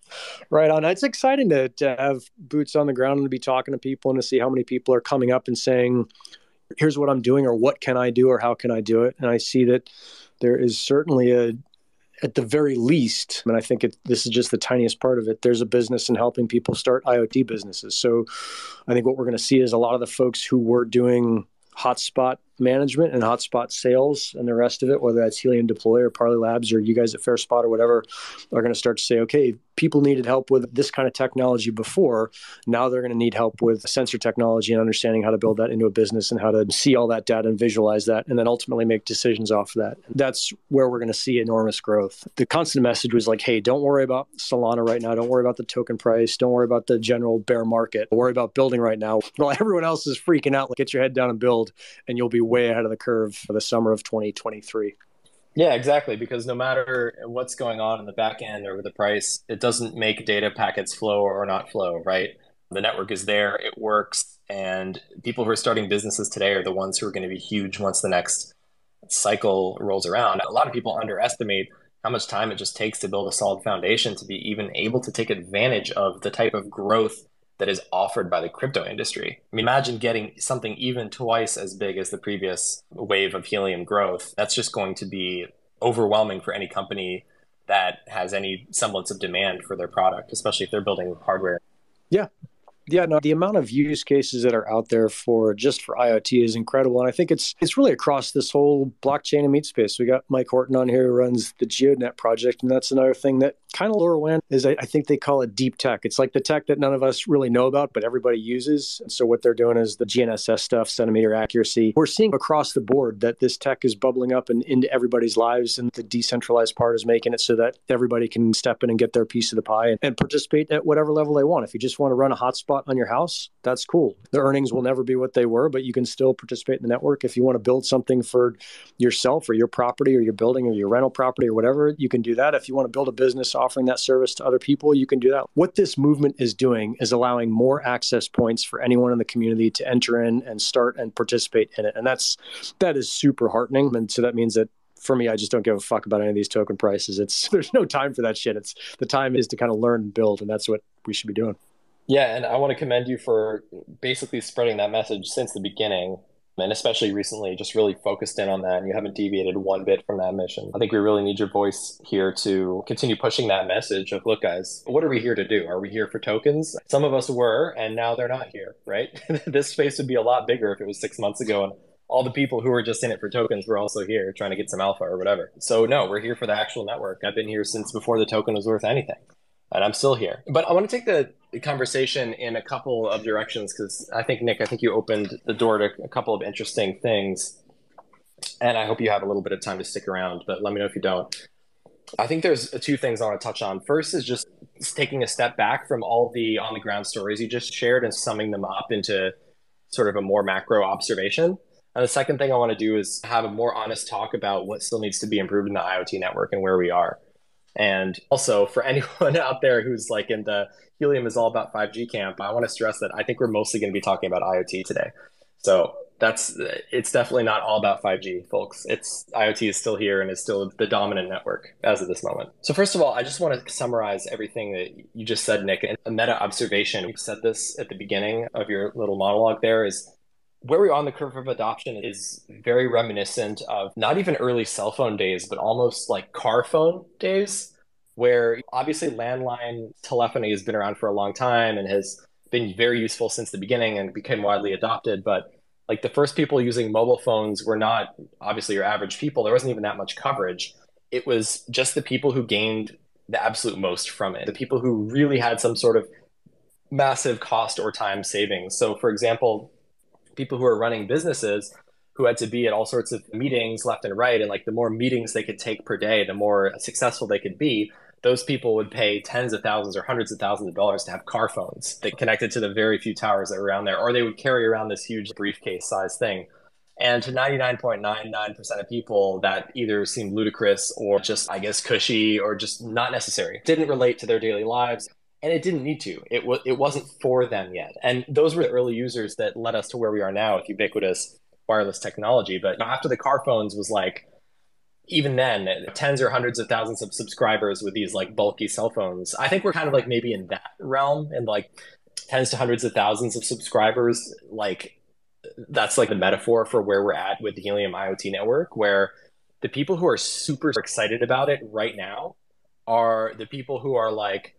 Right on. It's exciting to, to have boots on the ground and to be talking to people and to see how many people are coming up and saying, "Here's what I'm doing," or "What can I do?" or "How can I do it?" And I see that there is certainly a at the very least, and I think it, this is just the tiniest part of it, there's a business in helping people start IoT businesses. So I think what we're going to see is a lot of the folks who were doing hotspot management and hotspot sales and the rest of it, whether that's Helium Deploy or Parley Labs or you guys at FairSpot or whatever, are going to start to say, okay, people needed help with this kind of technology before. Now they're going to need help with sensor technology and understanding how to build that into a business and how to see all that data and visualize that and then ultimately make decisions off of that. That's where we're going to see enormous growth. The constant message was like, hey, don't worry about Solana right now. Don't worry about the token price. Don't worry about the general bear market. Don't worry about building right now. While everyone else is freaking out, Like, get your head down and build, and you'll be way ahead of the curve for the summer of 2023. Yeah, exactly. Because no matter what's going on in the back end or with the price, it doesn't make data packets flow or not flow, right? The network is there, it works, and people who are starting businesses today are the ones who are going to be huge once the next cycle rolls around. A lot of people underestimate how much time it just takes to build a solid foundation to be even able to take advantage of the type of growth that is offered by the crypto industry. I mean, imagine getting something even twice as big as the previous wave of helium growth. That's just going to be overwhelming for any company that has any semblance of demand for their product, especially if they're building hardware. Yeah, yeah, no, the amount of use cases that are out there for just for IoT is incredible, and I think it's it's really across this whole blockchain and meat space. We got Mike Horton on here who runs the GEODNET project, and that's another thing that kind of LoRaWAN is. I, I, think they call it deep tech. It's like the tech that none of us really know about, but everybody uses. And so what they're doing is the GNSS stuff, centimeter accuracy. We're seeing across the board that this tech is bubbling up and into everybody's lives, and the decentralized part is making it so that everybody can step in and get their piece of the pie and, and participate at whatever level they want. If you just want to run a hotspot on your house, that's cool. The earnings will never be what they were, but you can still participate in the network. If you want to build something for yourself or your property or your building or your rental property or whatever, you can do that. If you want to build a business offering that service to other people, you can do that. What this movement is doing is allowing more access points for anyone in the community to enter in and start and participate in it. And that's that is super heartening. And so that means that for me, I just don't give a fuck about any of these token prices. It's there's no time for that shit. It's the time is to kind of learn and build, and that's what we should be doing. Yeah, and I want to commend you for basically spreading that message since the beginning, and especially recently, just really focused in on that. And you haven't deviated one bit from that mission. I think we really need your voice here to continue pushing that message of, look, guys, what are we here to do? Are we here for tokens? Some of us were, and now they're not here, right? this space would be a lot bigger if it was six months ago, and all the people who were just in it for tokens were also here trying to get some alpha or whatever. So no, we're here for the actual network. I've been here since before the token was worth anything and I'm still here. But I want to take the, conversation in a couple of directions because I think Nik, I think you opened the door to a couple of interesting things, and I hope you have a little bit of time to stick around. But let me know if you don't. I think there's two things I want to touch on. First is just taking a step back from all the on the ground stories you just shared and summing them up into sort of a more macro observation. And the second thing I want to do is have a more honest talk about what still needs to be improved in the IoT network and where we are. And also for anyone out there who's like in the Helium is all about 5G camp, I want to stress that I think we're mostly going to be talking about IoT today. So that's it's definitely not all about 5G, folks. It's IoT is still here and is still the dominant network as of this moment. So first of all, I just want to summarize everything that you just said, Nik. And a meta observation. You said this at the beginning of your little monologue. There is where we are on the curve of adoption is very reminiscent of not even early cell phone days, but almost like car phone days, where obviously landline telephony has been around for a long time and has been very useful since the beginning and became widely adopted. But like the first people using mobile phones were not obviously your average people. There wasn't even that much coverage. It was just the people who gained the absolute most from it, the people who really had some sort of massive cost or time savings. So, for example, people who are running businesses who had to be at all sorts of meetings left and right, and like the more meetings they could take per day, the more successful they could be those people would pay tens of thousands or hundreds of thousands of dollars to have car phones that connected to the very few towers that were around there, or they would carry around this huge briefcase size thing. And to 99.99% of people, that either seemed ludicrous or just, I guess, cushy or just not necessary. Didn't relate to their daily lives. And it didn't need to. It, was, it wasn't for them yet. And those were the early users that led us to where we are now with ubiquitous wireless technology. But after the car phones was like, even then, tens or hundreds of thousands of subscribers with these like bulky cell phones. I think we're kind of like maybe in that realm and like tens to hundreds of thousands of subscribers. Like that's like the metaphor for where we're at with the Helium IoT network, where the people who are super excited about it right now are the people who are like,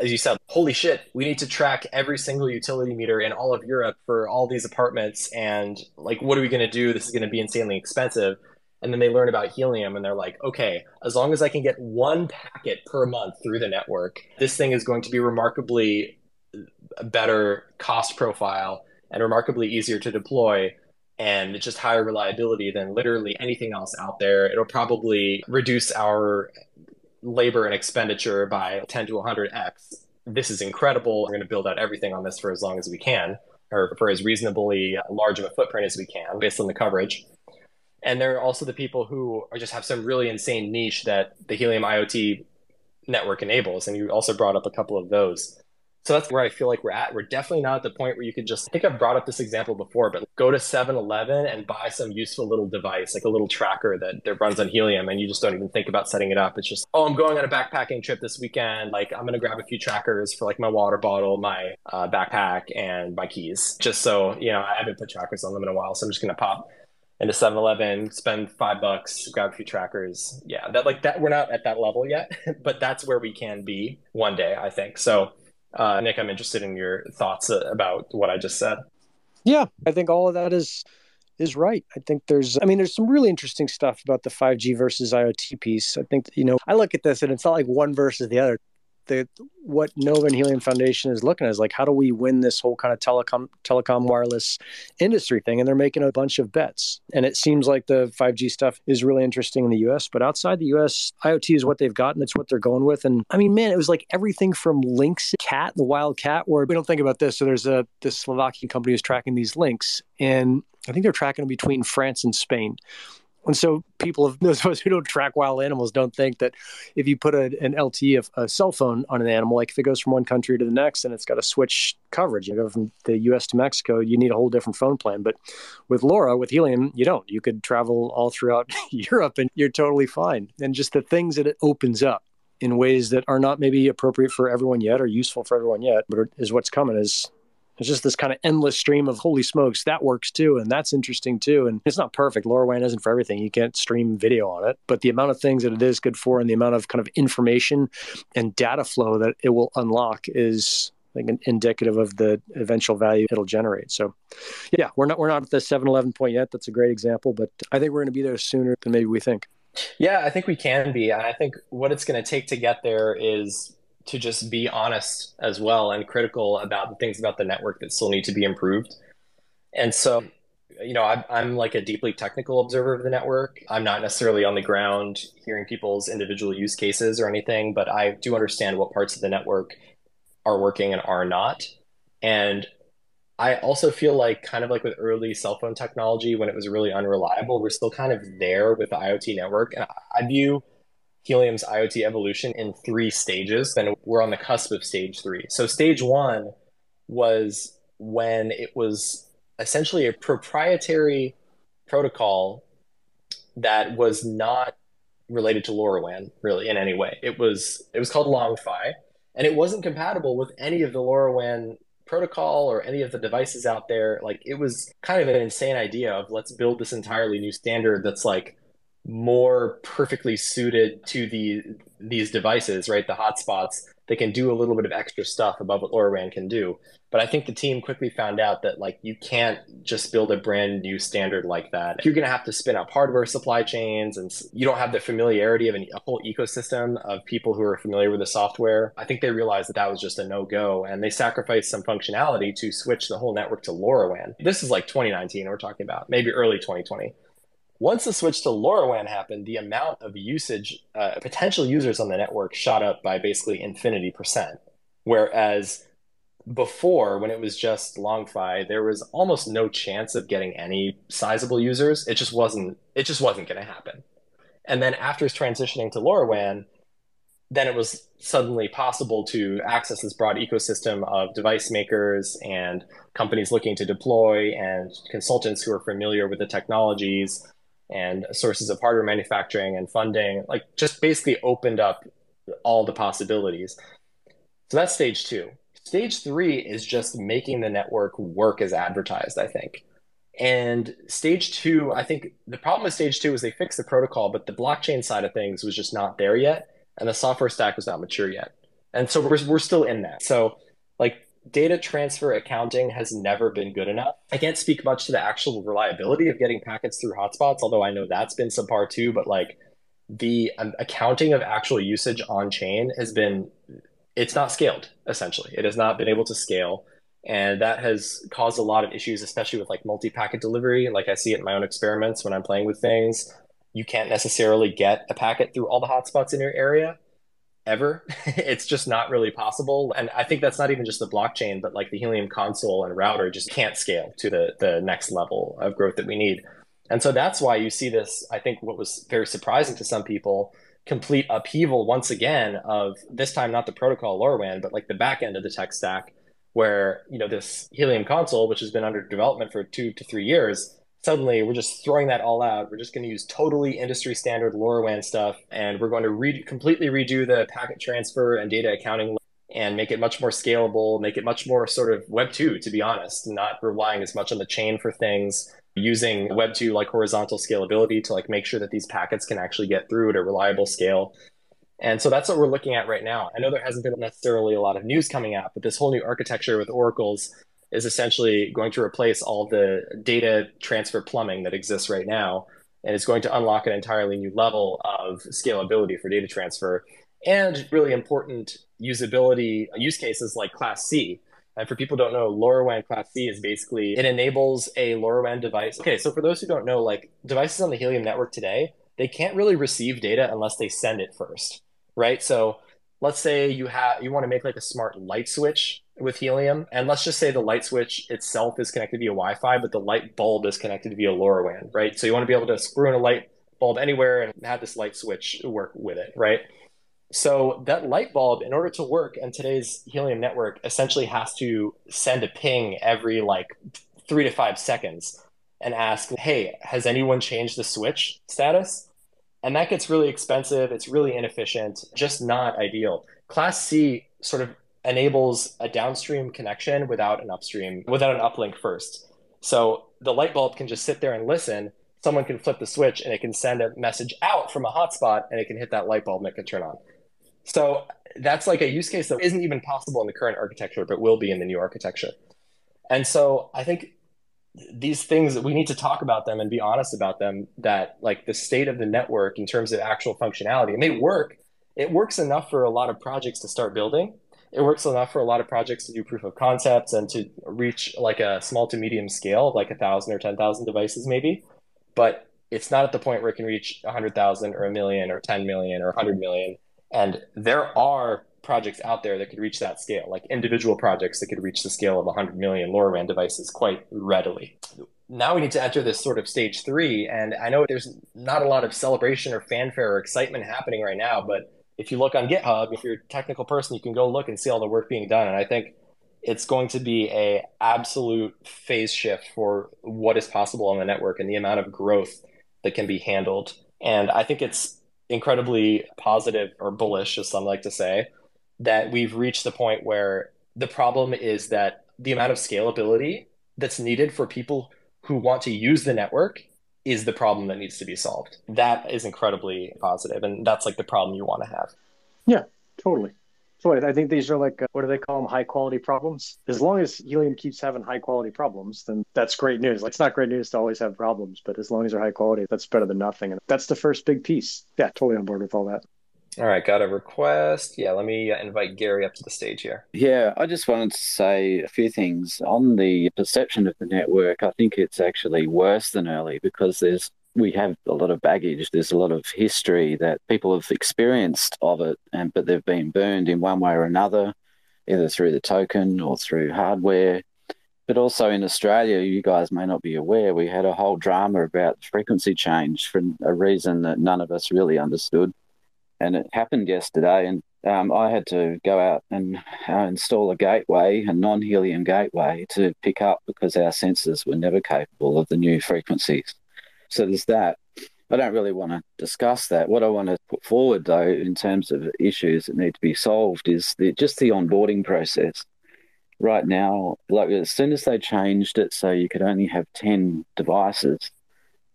as you said, holy shit, we need to track every single utility meter in all of Europe for all these apartments. And like, what are we going to do? This is going to be insanely expensive and then they learn about helium and they're like okay as long as i can get one packet per month through the network this thing is going to be remarkably better cost profile and remarkably easier to deploy and just higher reliability than literally anything else out there it'll probably reduce our labor and expenditure by 10 to 100x this is incredible we're going to build out everything on this for as long as we can or for as reasonably large of a footprint as we can based on the coverage and there are also the people who just have some really insane niche that the Helium IoT network enables. And you also brought up a couple of those. So that's where I feel like we're at. We're definitely not at the point where you could just, I think I've brought up this example before, but go to 7 Eleven and buy some useful little device, like a little tracker that, that runs on Helium, and you just don't even think about setting it up. It's just, oh, I'm going on a backpacking trip this weekend. Like, I'm going to grab a few trackers for like my water bottle, my uh, backpack, and my keys. Just so, you know, I haven't put trackers on them in a while. So I'm just going to pop into 7-Eleven, spend five bucks, grab a few trackers. Yeah, that like that. We're not at that level yet, but that's where we can be one day, I think. So, uh, Nik, I'm interested in your thoughts uh, about what I just said. Yeah, I think all of that is is right. I think there's, I mean, there's some really interesting stuff about the 5G versus IoT piece. I think, you know, I look at this and it's not like one versus the other the what Nova and Helium Foundation is looking at is like how do we win this whole kind of telecom telecom wireless industry thing? And they're making a bunch of bets. And it seems like the 5G stuff is really interesting in the US but outside the US IoT is what they've got and it's what they're going with. And I mean man it was like everything from Lynx cat the wild cat where we don't think about this. So there's a this Slovakian company who's tracking these lynx and I think they're tracking them between France and Spain and so people, those of us who don't track wild animals, don't think that if you put a, an LTE of a cell phone on an animal, like if it goes from one country to the next and it's got to switch coverage, you go from the U.S. to Mexico, you need a whole different phone plan. But with LoRa, with Helium, you don't. You could travel all throughout Europe and you're totally fine. And just the things that it opens up in ways that are not maybe appropriate for everyone yet or useful for everyone yet, but is what's coming is it's just this kind of endless stream of holy smokes, that works too. And that's interesting too. And it's not perfect. LoRaWAN isn't for everything. You can't stream video on it, but the amount of things that it is good for and the amount of kind of information and data flow that it will unlock is like indicative of the eventual value it'll generate. So yeah, we're not, we're not at the 7-Eleven point yet. That's a great example, but I think we're going to be there sooner than maybe we think. Yeah, I think we can be. And I think what it's going to take to get there is to just be honest as well and critical about the things about the network that still need to be improved. And so, you know, I'm, I'm like a deeply technical observer of the network. I'm not necessarily on the ground hearing people's individual use cases or anything, but I do understand what parts of the network are working and are not. And I also feel like, kind of like with early cell phone technology, when it was really unreliable, we're still kind of there with the IoT network. And I view Helium's IoT evolution in three stages, and we're on the cusp of stage three. So, stage one was when it was essentially a proprietary protocol that was not related to LoRaWAN really in any way. It was it was called LongFi, and it wasn't compatible with any of the LoRaWAN protocol or any of the devices out there. Like it was kind of an insane idea of let's build this entirely new standard that's like more perfectly suited to the these devices, right? The hotspots they can do a little bit of extra stuff above what LoRaWAN can do. But I think the team quickly found out that like you can't just build a brand new standard like that. You're going to have to spin up hardware supply chains, and you don't have the familiarity of an, a whole ecosystem of people who are familiar with the software. I think they realized that that was just a no go, and they sacrificed some functionality to switch the whole network to LoRaWAN. This is like 2019 we're talking about, maybe early 2020 once the switch to LoRaWAN happened, the amount of usage, uh, potential users on the network shot up by basically infinity percent. Whereas before, when it was just LongFi, there was almost no chance of getting any sizable users. It just wasn't. It just wasn't going to happen. And then after transitioning to LoRaWAN, then it was suddenly possible to access this broad ecosystem of device makers and companies looking to deploy and consultants who are familiar with the technologies and sources of hardware manufacturing and funding, like just basically opened up all the possibilities. So that's stage two. Stage three is just making the network work as advertised, I think. And stage two, I think the problem with stage two is they fixed the protocol, but the blockchain side of things was just not there yet. And the software stack was not mature yet. And so we're, we're still in that. So, like, data transfer accounting has never been good enough. I can't speak much to the actual reliability of getting packets through hotspots, although I know that's been subpar too. But like the um, accounting of actual usage on chain has been, it's not scaled essentially. It has not been able to scale. And that has caused a lot of issues, especially with like multi packet delivery. Like I see it in my own experiments when I'm playing with things. You can't necessarily get a packet through all the hotspots in your area ever. it's just not really possible. And I think that's not even just the blockchain, but like the Helium console and router just can't scale to the, the next level of growth that we need. And so that's why you see this, I think what was very surprising to some people, complete upheaval once again of this time not the protocol LoRaWAN, but like the back end of the tech stack, where you know this Helium console, which has been under development for two to three years, suddenly we're just throwing that all out. We're just going to use totally industry standard LoRaWAN stuff, and we're going to re- completely redo the packet transfer and data accounting and make it much more scalable, make it much more sort of Web 2, to be honest, not relying as much on the chain for things, using Web 2 like horizontal scalability to like make sure that these packets can actually get through at a reliable scale. And so that's what we're looking at right now. I know there hasn't been necessarily a lot of news coming out, but this whole new architecture with oracles is essentially going to replace all the data transfer plumbing that exists right now and it's going to unlock an entirely new level of scalability for data transfer and really important usability use cases like class c. And for people who don't know LoRaWAN class c is basically it enables a LoRaWAN device. Okay so for those who don't know like devices on the helium network today they can't really receive data unless they send it first right? So let's say you have you want to make like a smart light switch with helium and let's just say the light switch itself is connected via wi-fi but the light bulb is connected via lorawan right? So you want to be able to screw in a light bulb anywhere and have this light switch work with it right? So that light bulb in order to work in today's helium network essentially has to send a ping every like three to five seconds and ask hey has anyone changed the switch status and that gets really expensive. It's really inefficient, just not ideal. Class C sort of enables a downstream connection without an upstream, without an uplink first. So the light bulb can just sit there and listen. Someone can flip the switch and it can send a message out from a hotspot and it can hit that light bulb and it can turn on. So that's like a use case that isn't even possible in the current architecture, but will be in the new architecture. And so I think these things that we need to talk about them and be honest about them that like the state of the network in terms of actual functionality. And they work. It works enough for a lot of projects to start building. It works enough for a lot of projects to do proof of concepts and to reach like a small to medium scale like a thousand or ten thousand devices maybe. But it's not at the point where it can reach a hundred thousand or a million or 10 million or a 100 million. And there are projects out there that could reach that scale, like individual projects that could reach the scale of 100 million LoRaWAN devices quite readily. Now we need to enter this sort of stage three, and I know there's not a lot of celebration or fanfare or excitement happening right now, but if you look on GitHub, if you're a technical person, you can go look and see all the work being done. And I think it's going to be a absolute phase shift for what is possible on the network and the amount of growth that can be handled. And I think it's incredibly positive or bullish, as some like to say, that we've reached the point where the problem is that the amount of scalability that's needed for people who want to use the network is the problem that needs to be solved. That is incredibly positive, and that's like the problem you want to have. Yeah, totally. So I think these are like uh, what do they call them? High quality problems. As long as Helium keeps having high quality problems, then that's great news. Like, it's not great news to always have problems, but as long as they're high quality, that's better than nothing. And that's the first big piece. Yeah, totally on board with all that. All right, got a request. Yeah, let me uh, invite Gary up to the stage here. Yeah, I just wanted to say a few things on the perception of the network. I think it's actually worse than early because there's we have a lot of baggage. There's a lot of history that people have experienced of it, and but they've been burned in one way or another, either through the token or through hardware. But also in Australia, you guys may not be aware, we had a whole drama about frequency change for a reason that none of us really understood and it happened yesterday. And um, I had to go out and uh, install a gateway, a non helium gateway, to pick up because our sensors were never capable of the new frequencies. So there's that. I don't really want to discuss that. What I want to put forward, though, in terms of issues that need to be solved, is the, just the onboarding process. Right now, like as soon as they changed it so you could only have 10 devices,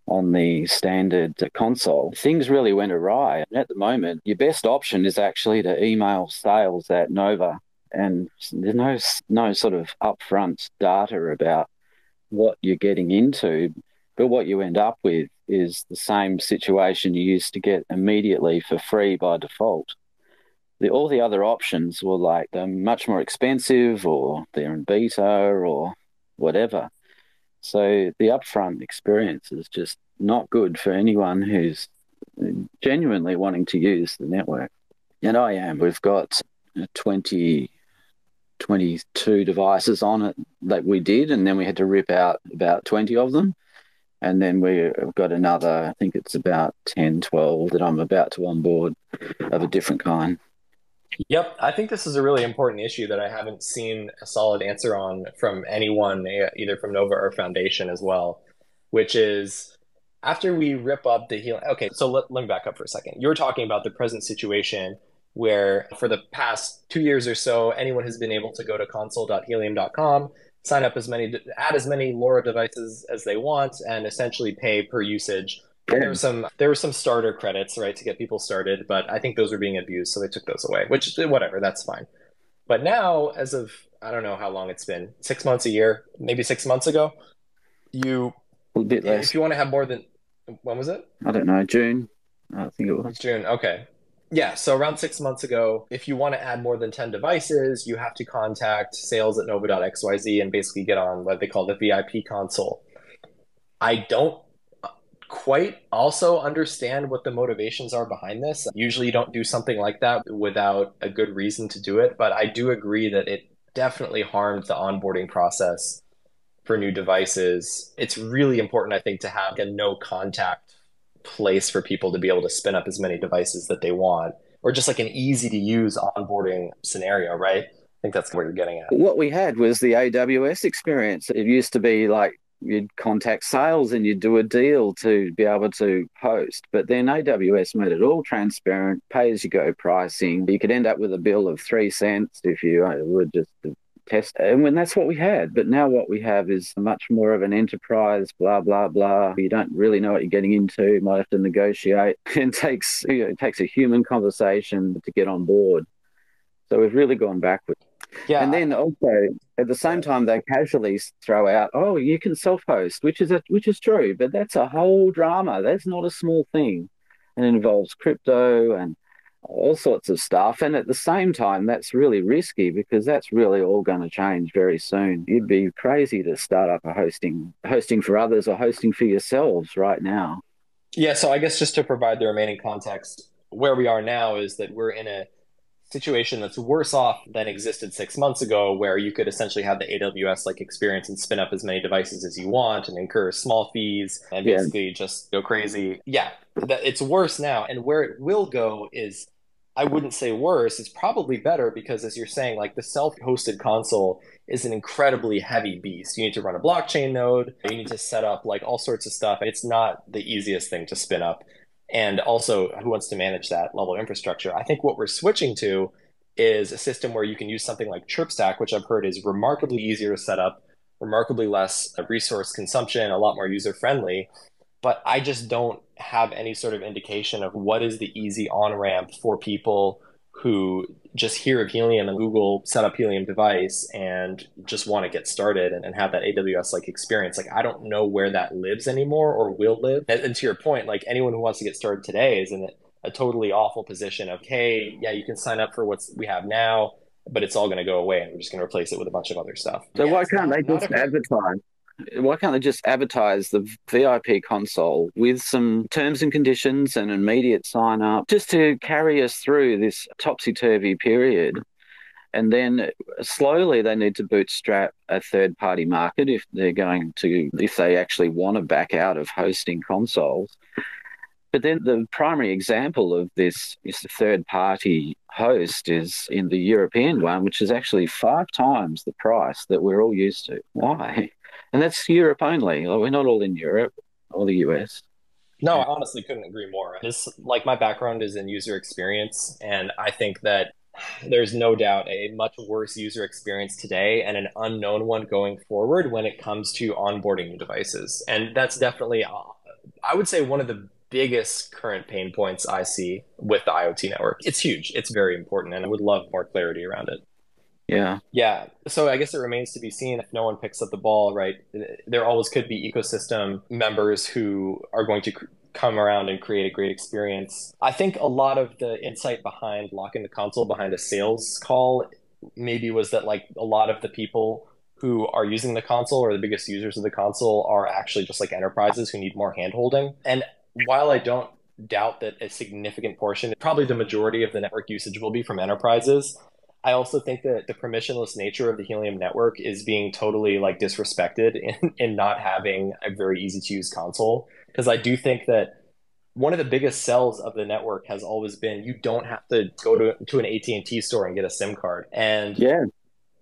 on the standard console, things really went awry. And at the moment, your best option is actually to email sales at Nova, and there's no no sort of upfront data about what you're getting into, but what you end up with is the same situation you used to get immediately for free by default. The, all the other options were like they're much more expensive, or they're in beta, or whatever. So the upfront experience is just not good for anyone who's genuinely wanting to use the network. And I am. We've got 20, 22 devices on it that we did, and then we had to rip out about 20 of them. And then we've got another, I think it's about 10, 12 that I'm about to onboard of a different kind. Yep, I think this is a really important issue that I haven't seen a solid answer on from anyone, eh, either from Nova or Foundation as well, which is after we rip up the healing. Okay, so let, let me back up for a second. You were talking about the present situation where for the past two years or so, anyone has been able to go to console.helium.com, sign up as many, add as many LoRa devices as they want, and essentially pay per usage there were some there were some starter credits right to get people started but i think those were being abused so they took those away which whatever that's fine. But now as of i don't know how long it's been six months a year maybe six months ago you a bit less. if you want to have more than when was it? I don't know june i think it was. June okay. Yeah so around six months ago if you want to add more than 10 devices you have to contact sales at nova.xyz and basically get on what they call the vip console. I don't quite also understand what the motivations are behind this. Usually you don't do something like that without a good reason to do it, but I do agree that it definitely harmed the onboarding process for new devices. It's really important, I think, to have a no contact place for people to be able to spin up as many devices that they want, or just like an easy to use onboarding scenario, right? I think that's what you're getting at. What we had was the AWS experience. It used to be like you'd contact sales and you'd do a deal to be able to post. But then AWS made it all transparent, pay as you go pricing. You could end up with a bill of three cents if you were would just test. And when that's what we had. But now what we have is much more of an enterprise, blah, blah, blah. You don't really know what you're getting into. You might have to negotiate. And takes, you know, it takes a human conversation to get on board. So we've really gone backwards. Yeah. And then also at the same time they casually throw out, oh, you can self-host, which is a, which is true, but that's a whole drama. That's not a small thing. And it involves crypto and all sorts of stuff. And at the same time, that's really risky because that's really all going to change very soon. You'd be crazy to start up a hosting hosting for others or hosting for yourselves right now. Yeah, so I guess just to provide the remaining context, where we are now is that we're in a situation that's worse off than existed six months ago, where you could essentially have the AWS like experience and spin up as many devices as you want and incur small fees and Yeah. basically just go crazy. Yeah, that it's worse now. And where it will go is, I wouldn't say worse. It's probably better because, as you're saying, like the self-hosted console is an incredibly heavy beast. You need to run a blockchain node. You need to set up like all sorts of stuff. It's not the easiest thing to spin up and also who wants to manage that level of infrastructure? I think what we're switching to is a system where you can use something like chirpstack which i've heard is remarkably easier to set up remarkably less resource consumption a lot more user friendly but i just don't have any sort of indication of what is the easy on ramp for people who just hear of helium and google set up helium device and just want to get started and, and have that aws like experience. Like i don't know where that lives anymore or will live. And, and to your point like anyone who wants to get started today is in a, a totally awful position of hey yeah you can sign up for what we have now but it's all going to go away and we're just going to replace it with a bunch of other stuff. So Yeah, why it's can't not- they just advertise? Why can't they just advertise the VIP console with some terms and conditions and immediate sign up just to carry us through this topsy turvy period? And then slowly they need to bootstrap a third party market if they're going to, if they actually want to back out of hosting consoles. But then the primary example of this is the third party host is in the European one, which is actually five times the price that we're all used to. Why? And that's Europe only. Like, we're not all in Europe or the US. No, I honestly couldn't agree more. This, like, my background is in user experience, and I think that there's no doubt a much worse user experience today and an unknown one going forward when it comes to onboarding new devices. And that's definitely, uh, I would say, one of the biggest current pain points I see with the IoT network. It's huge, it's very important, and I would love more clarity around it. Yeah. Yeah. So I guess it remains to be seen if no one picks up the ball, right? There always could be ecosystem members who are going to cr- come around and create a great experience. I think a lot of the insight behind locking the console behind a sales call maybe was that like a lot of the people who are using the console or the biggest users of the console are actually just like enterprises who need more handholding. And while I don't doubt that a significant portion, probably the majority of the network usage will be from enterprises, I also think that the permissionless nature of the Helium network is being totally like disrespected in, in not having a very easy to use console. Because I do think that one of the biggest sells of the network has always been you don't have to go to, to an AT&T store and get a SIM card. And Yeah.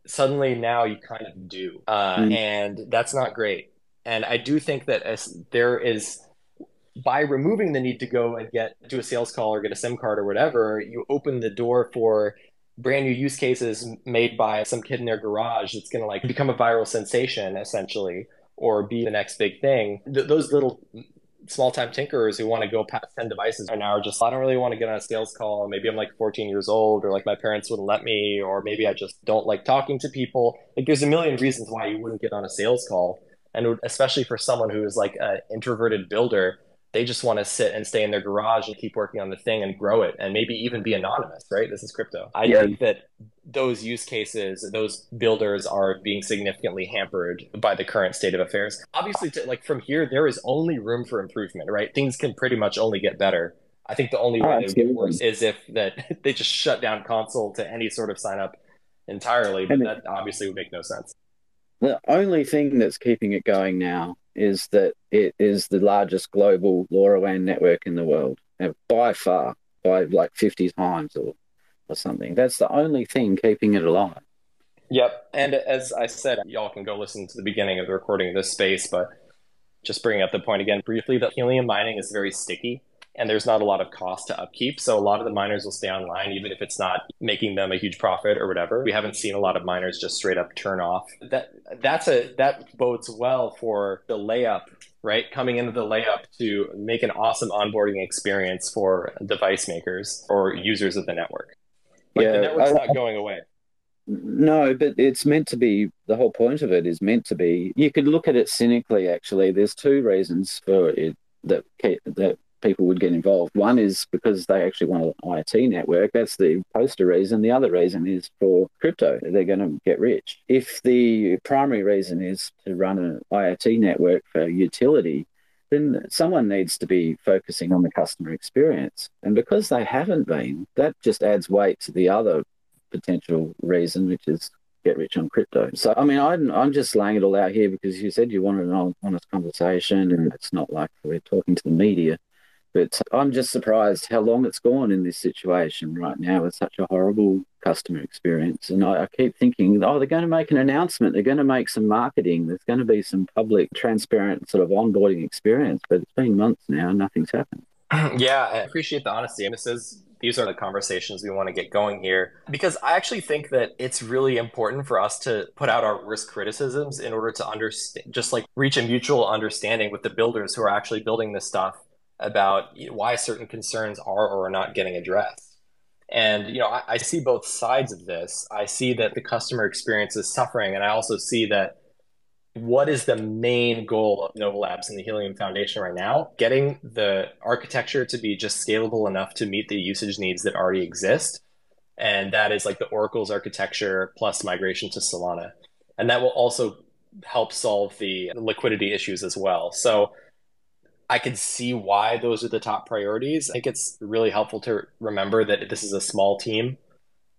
suddenly now you kind of do. Uh, Mm. And that's not great. And I do think that as there is by removing the need to go and get do a sales call or get a SIM card or whatever, you open the door for brand new use cases made by some kid in their garage that's going to like become a viral sensation essentially or be the next big thing. Th- those little small time tinkerers who want to go past 10 devices are now just I don't really want to get on a sales call. Maybe I'm like 14 years old or like my parents wouldn't let me or maybe I just don't like talking to people. Like there's a million reasons why you wouldn't get on a sales call. And especially for someone who is like an introverted builder, they just want to sit and stay in their garage and keep working on the thing and grow it and maybe even be anonymous, right? This is crypto. I Yeah. think that those use cases, those builders are being significantly hampered by the current state of affairs. Obviously, to, like from here, there is only room for improvement, right? Things can pretty much only get better. I think the only Oh, way they would get worse is if that they just shut down console to any sort of sign up entirely, but And it- that obviously would make no sense. The only thing that's keeping it going now is that it is the largest global LoRaWAN network in the world, by far, by like 50 times or, or something. That's the only thing keeping it alive. Yep. And as I said, y'all can go listen to the beginning of the recording of this space, but just bringing up the point again briefly that helium mining is very sticky and there's not a lot of cost to upkeep. So a lot of the miners will stay online even if it's not making them a huge profit or whatever. We haven't seen a lot of miners just straight up turn off. That that's a that bodes well for the layup, right? Coming into the layup to make an awesome onboarding experience for device makers or users of the network. Like Yeah, the network's I- not going away. No, but it's meant to be. The whole point of it is meant to be. You could look at it cynically. Actually, there's two reasons for it that that people would get involved. One is because they actually want an IoT network. That's the poster reason. The other reason is for crypto. They're going to get rich. If the primary reason is to run an IoT network for utility, then someone needs to be focusing on the customer experience. And because they haven't been, that just adds weight to the other potential reason, which is get rich on crypto. So, I mean, I'm, I'm just laying it all out here because you said you wanted an honest conversation, and it's not like we're talking to the media. But I'm just surprised how long it's gone in this situation right now with such a horrible customer experience. And I, I, keep thinking, oh, they're going to make an announcement. They're going to make some marketing. There's going to be some public, transparent sort of onboarding experience. But it's been months now and nothing's happened. Yeah, I appreciate the honesty. And this is these are the conversations we want to get going here because I actually think that it's really important for us to put out our worst criticisms in order to understand, just like reach a mutual understanding with the builders who are actually building this stuff about why certain concerns are or are not getting addressed. And you know, I, I, see both sides of this. I see that the customer experience is suffering, and I also see that what is the main goal of Nova Labs and the Helium Foundation right now? Getting the architecture to be just scalable enough to meet the usage needs that already exist, and that is like the Oracle's architecture plus migration to Solana, and that will also help solve the liquidity issues as well. So I can see why those are the top priorities. I think it's really helpful to remember that this is a small team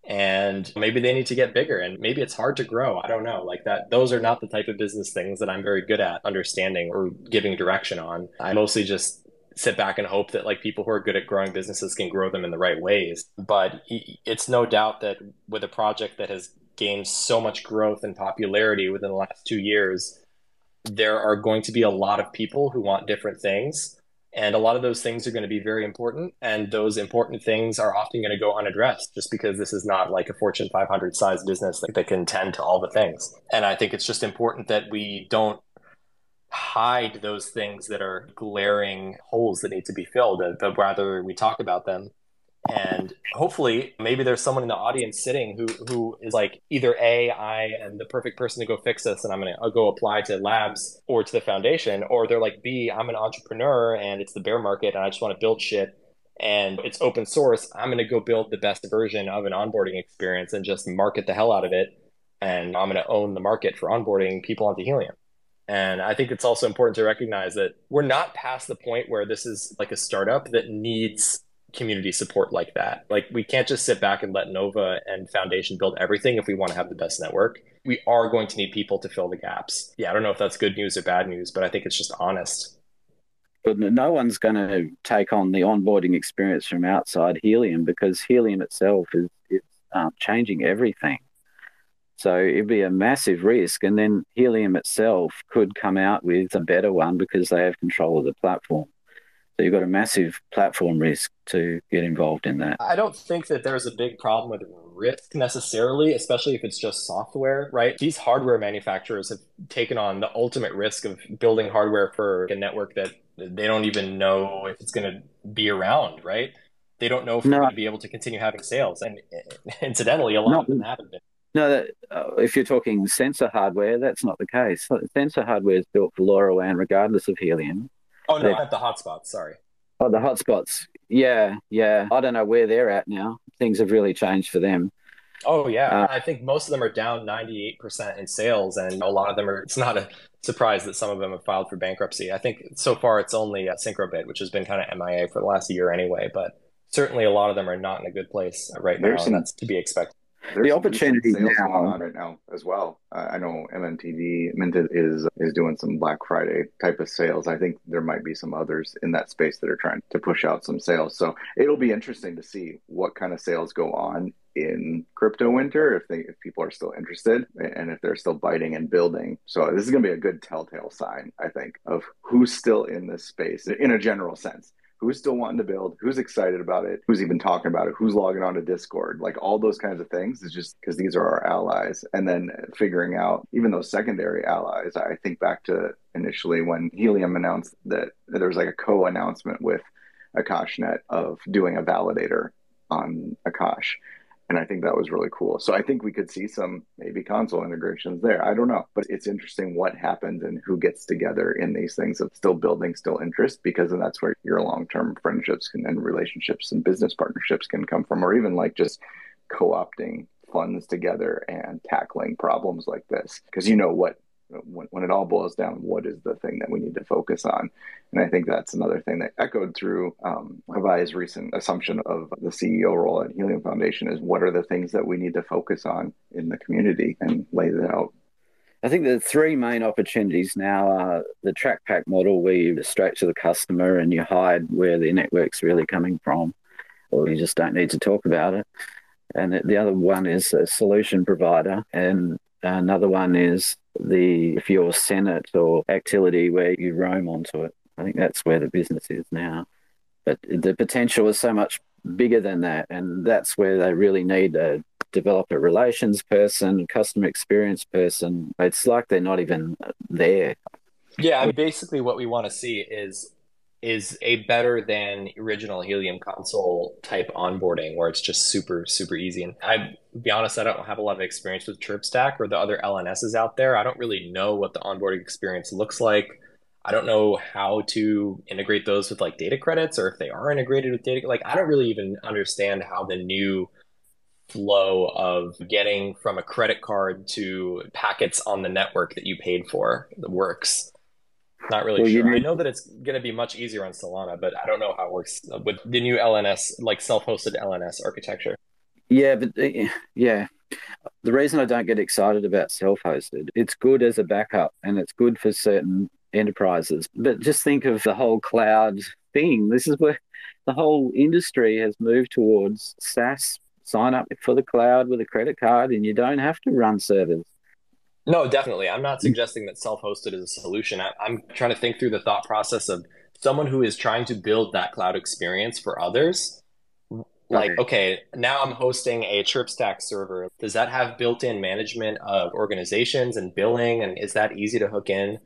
and maybe they need to get bigger and maybe it's hard to grow. I don't know. Like that those are not the type of business things that I'm very good at understanding or giving direction on. I mostly just sit back and hope that like people who are good at growing businesses can grow them in the right ways. But it's no doubt that with a project that has gained so much growth and popularity within the last 2 years, there are going to be a lot of people who want different things. And a lot of those things are going to be very important. And those important things are often going to go unaddressed just because this is not like a Fortune 500 size business that, that can tend to all the things. And I think it's just important that we don't hide those things that are glaring holes that need to be filled, but rather we talk about them and hopefully maybe there's someone in the audience sitting who who is like either a i am the perfect person to go fix this and i'm going to go apply to labs or to the foundation or they're like b i'm an entrepreneur and it's the bear market and i just want to build shit and it's open source. I'm going to go build the best version of an onboarding experience and just market the hell out of it. And i'm going to own the market for onboarding people onto helium. And I think it's also important to recognize that we're not past the point where this is like a startup that needs community support like that. Like we can't just sit back and let Nova and Foundation build everything if we want to have the best network. We are going to need people to fill the gaps. Yeah, I don't know if that's good news or bad news, but I think it's just honest. But no one's going to take on the onboarding experience from outside Helium because Helium itself is, um, changing everything. So it'd be a massive risk. And then Helium itself could come out with a better one because they have control of the platform. So you've got a massive platform risk to get involved in that. I don't think that there's a big problem with risk necessarily, especially if it's just software, right? These hardware manufacturers have taken on the ultimate risk of building hardware for a network that they don't even know if it's going to be around, right? They don't know if no. they're going to be able to continue having sales. And incidentally, a lot no. of them haven't been. No, that, uh, if you're talking sensor hardware, that's not the case. Sensor hardware is built for LoRaWAN regardless of helium. Oh no, at the hotspots. Sorry. Oh, the hotspots. Yeah, yeah. I don't know where they're at now. Things have really changed for them. Oh yeah, uh, I think most of them are down 98% in sales, and a lot of them are. It's not a surprise that some of them have filed for bankruptcy. I think so far it's only uh, Syncrobit, which has been kind of MIA for the last year anyway. But certainly a lot of them are not in a good place right now, that's to be expected. There's the opportunity now going on right now as well. Uh, I know MNTD Minted is is doing some Black Friday type of sales. I think there might be some others in that space that are trying to push out some sales. So it'll be interesting to see what kind of sales go on in crypto winter if they if people are still interested and if they're still biting and building. So this is going to be a good telltale sign, I think, of who's still in this space in a general sense who's still wanting to build, who's excited about it, who's even talking about it, who's logging on to Discord, like all those kinds of things is just because these are our allies. And then figuring out even those secondary allies, I think back to initially when Helium announced that, there was like a co announcement with AkashNet of doing a validator on Akash. And I think that was really cool. So I think we could see some maybe console integrations there. I don't know, but it's interesting what happens and who gets together in these things of still building still interest because then that's where your long term friendships can, and relationships and business partnerships can come from, or even like just co opting funds together and tackling problems like this because you know what when, when it all boils down, what is the thing that we need to focus on? And I think that's another thing that echoed through um, Abhay's recent assumption of the CEO role at Helium Foundation is what are the things that we need to focus on in the community and lay that out. I think the three main opportunities now are the Trackpac model where you straight to the customer and you hide where the network's really coming from, or you just don't need to talk about it. And the other one is a solution provider, and another one is the if you're Senet or Actility where you roam onto it. I think that's where the business is now. But the potential is so much bigger than that, and that's where they really need a developer relations person, customer experience person. It's like they're not even there. Yeah, basically, what we want to see is is a better than original Helium console type onboarding where it's just super, super easy. And I be honest, I don't have a lot of experience with ChirpStack or the other LNSs out there. I don't really know what the onboarding experience looks like. I don't know how to integrate those with like data credits or if they are integrated with data. Like, I don't really even understand how the new flow of getting from a credit card to packets on the network that you paid for works. Not really well, sure. I know that it's going to be much easier on Solana, but I don't know how it works with the new LNS, like self-hosted LNS architecture. Yeah, but uh, yeah, the reason I don't get excited about self-hosted, it's good as a backup and it's good for certain enterprises. But just think of the whole cloud thing. This is where the whole industry has moved towards SaaS. Sign up for the cloud with a credit card, and you don't have to run servers. No, definitely. I'm not suggesting that self-hosted is a solution. I, am trying to think through the thought process of someone who is trying to build that cloud experience for others. Like, okay, okay now I'm hosting a ChirpStack server. Does that have built-in management of organizations and billing? And is that easy to hook in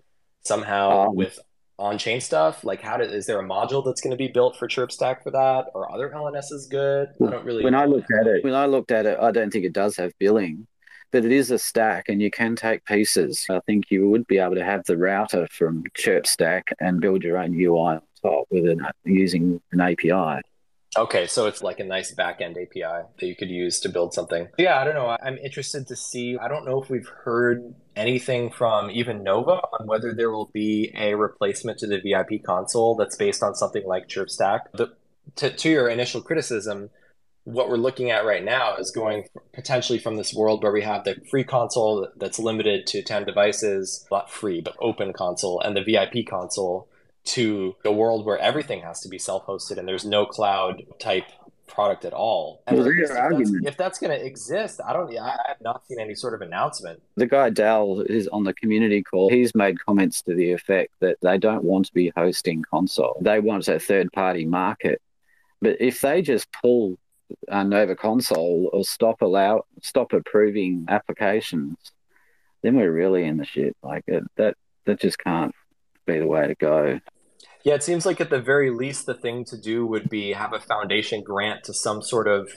somehow um, with on-chain stuff? Like, how do, is there a module that's going to be built for ChirpStack for that, or other LNSs is good? I don't really. When I looked at it, when I looked at it, I don't think it does have billing but it is a stack and you can take pieces. I think you would be able to have the router from ChirpStack and build your own UI on top with it using an API. Okay, so it's like a nice backend API that you could use to build something. Yeah, I don't know. I'm interested to see. I don't know if we've heard anything from even Nova on whether there will be a replacement to the VIP console that's based on something like ChirpStack. The, to, to your initial criticism, what we're looking at right now is going potentially from this world where we have the free console that's limited to 10 devices, not free, but open console, and the VIP console to a world where everything has to be self hosted and there's no cloud type product at all. Well, if, that's, if that's going to exist, I don't. I have not seen any sort of announcement. The guy Dal is on the community call. He's made comments to the effect that they don't want to be hosting console. They want a third party market. But if they just pull uh, Nova Console or stop allow stop approving applications, then we're really in the shit. Like it, that that just can't be the way to go. Yeah, it seems like at the very least, the thing to do would be have a foundation grant to some sort of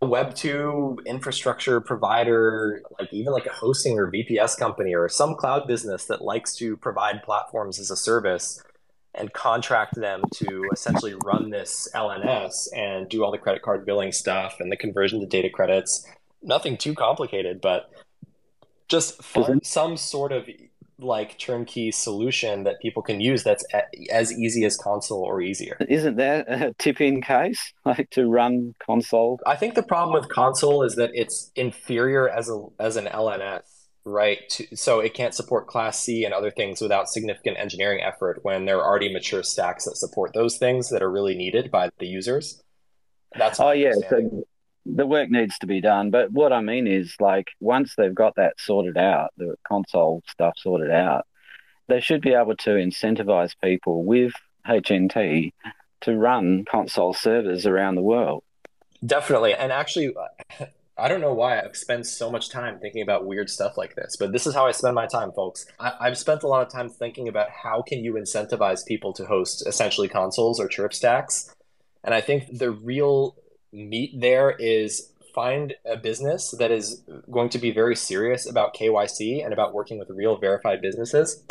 Web two infrastructure provider, like even like a hosting or VPS company or some cloud business that likes to provide platforms as a service and contract them to essentially run this LNS and do all the credit card billing stuff and the conversion to data credits. Nothing too complicated, but just fund some sort of like turnkey solution that people can use that's as easy as console or easier. Isn't that a tip-in case like to run console? I think the problem with console is that it's inferior as a as an LNS right? To, so it can't support Class C and other things without significant engineering effort when there are already mature stacks that support those things that are really needed by the users. That's oh yeah, so the work needs to be done. But what I mean is, like, once they've got that sorted out, the console stuff sorted out, they should be able to incentivize people with HNT to run console servers around the world. Definitely. And actually, I don't know why I've spent so much time thinking about weird stuff like this, but this is how I spend my time, folks. I, have spent a lot of time thinking about how can you incentivize people to host essentially consoles or ChirpStacks. And I think the real meat there is find a business that is going to be very serious about KYC and about working with real verified businesses.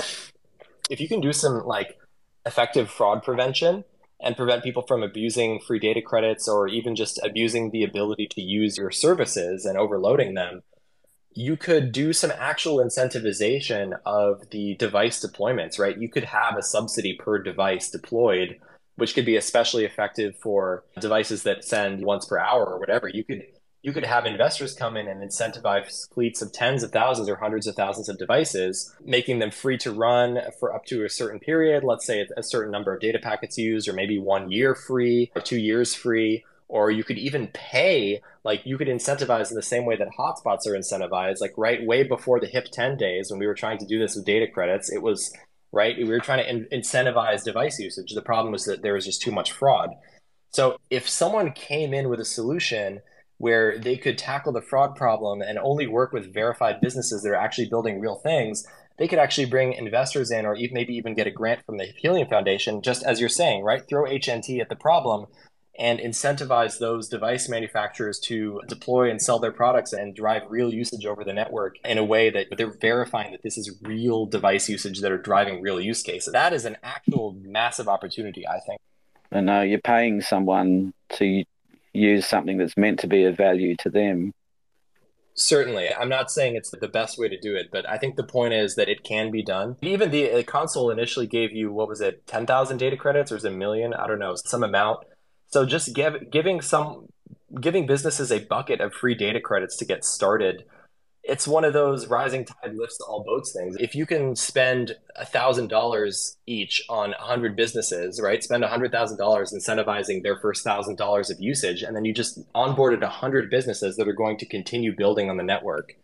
If you can do some like effective fraud prevention and prevent people from abusing free data credits or even just abusing the ability to use your services and overloading them, you could do some actual incentivization of the device deployments, right? You could have a subsidy per device deployed, which could be especially effective for devices that send once per hour or whatever. You could you could have investors come in and incentivize fleets of tens of thousands or hundreds of thousands of devices, making them free to run for up to a certain period. Let's say a certain number of data packets used, or maybe one year free or two years free. Or you could even pay, like you could incentivize in the same way that hotspots are incentivized. Like right way before the HIP 10 days, when we were trying to do this with data credits, it was right. We were trying to in- incentivize device usage. The problem was that there was just too much fraud. So if someone came in with a solution where they could tackle the fraud problem and only work with verified businesses that are actually building real things, they could actually bring investors in or even, maybe even get a grant from the Helium Foundation, just as you're saying, right? Throw HNT at the problem and incentivize those device manufacturers to deploy and sell their products and drive real usage over the network in a way that they're verifying that this is real device usage that are driving real use cases. That is an actual massive opportunity, I think. And uh, you're paying someone to use something that's meant to be of value to them. Certainly. I'm not saying it's the best way to do it, but I think the point is that it can be done. Even the, the console initially gave you, what was it, 10,000 data credits or is it a million? I don't know, some amount. So just give, giving some giving businesses a bucket of free data credits to get started it's one of those rising tide lifts all boats things. If you can spend thousand dollars each on a hundred businesses, right? Spend a hundred thousand dollars incentivizing their first thousand dollars of usage, and then you just onboarded a hundred businesses that are going to continue building on the network.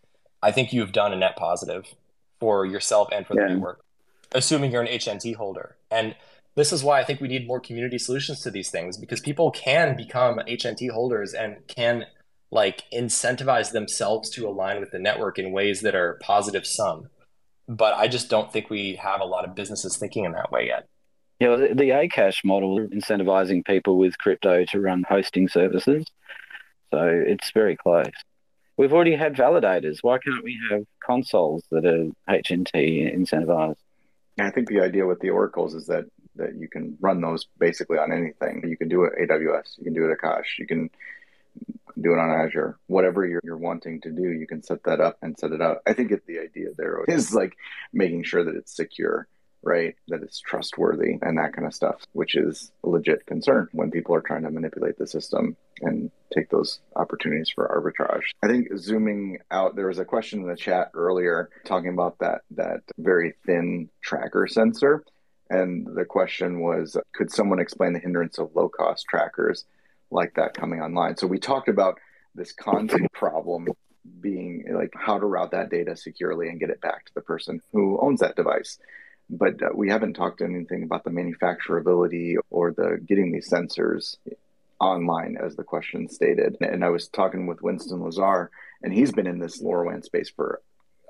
I think you've done a net positive for yourself and for the network, assuming you're an HNT holder. And this is why I think we need more community solutions to these things because people can become HNT holders and can like incentivize themselves to align with the network in ways that are positive sum. But I just don't think we have a lot of businesses thinking in that way yet. Yeah, the, the Akash model incentivizing people with crypto to run hosting services. So it's very close. We've already had validators. Why can't we have consoles that are HNT incentivized? I think the idea with the oracles is that that you can run those basically on anything. You can do it AWS, you can do it Akash, you can do it on Azure, whatever you're, you're wanting to do, you can set that up and set it up. I think the idea there is like making sure that it's secure, right? That it's trustworthy and that kind of stuff, which is a legit concern when people are trying to manipulate the system and take those opportunities for arbitrage. I think zooming out, there was a question in the chat earlier talking about that that very thin tracker sensor. And the question was, could someone explain the hindrance of low cost trackers? Like that coming online. So we talked about this content problem being like how to route that data securely and get it back to the person who owns that device. But uh, we haven't talked anything about the manufacturability or the getting these sensors online, as the question stated. And I was talking with Winston Lazar, and he's been in this LoRaWAN space for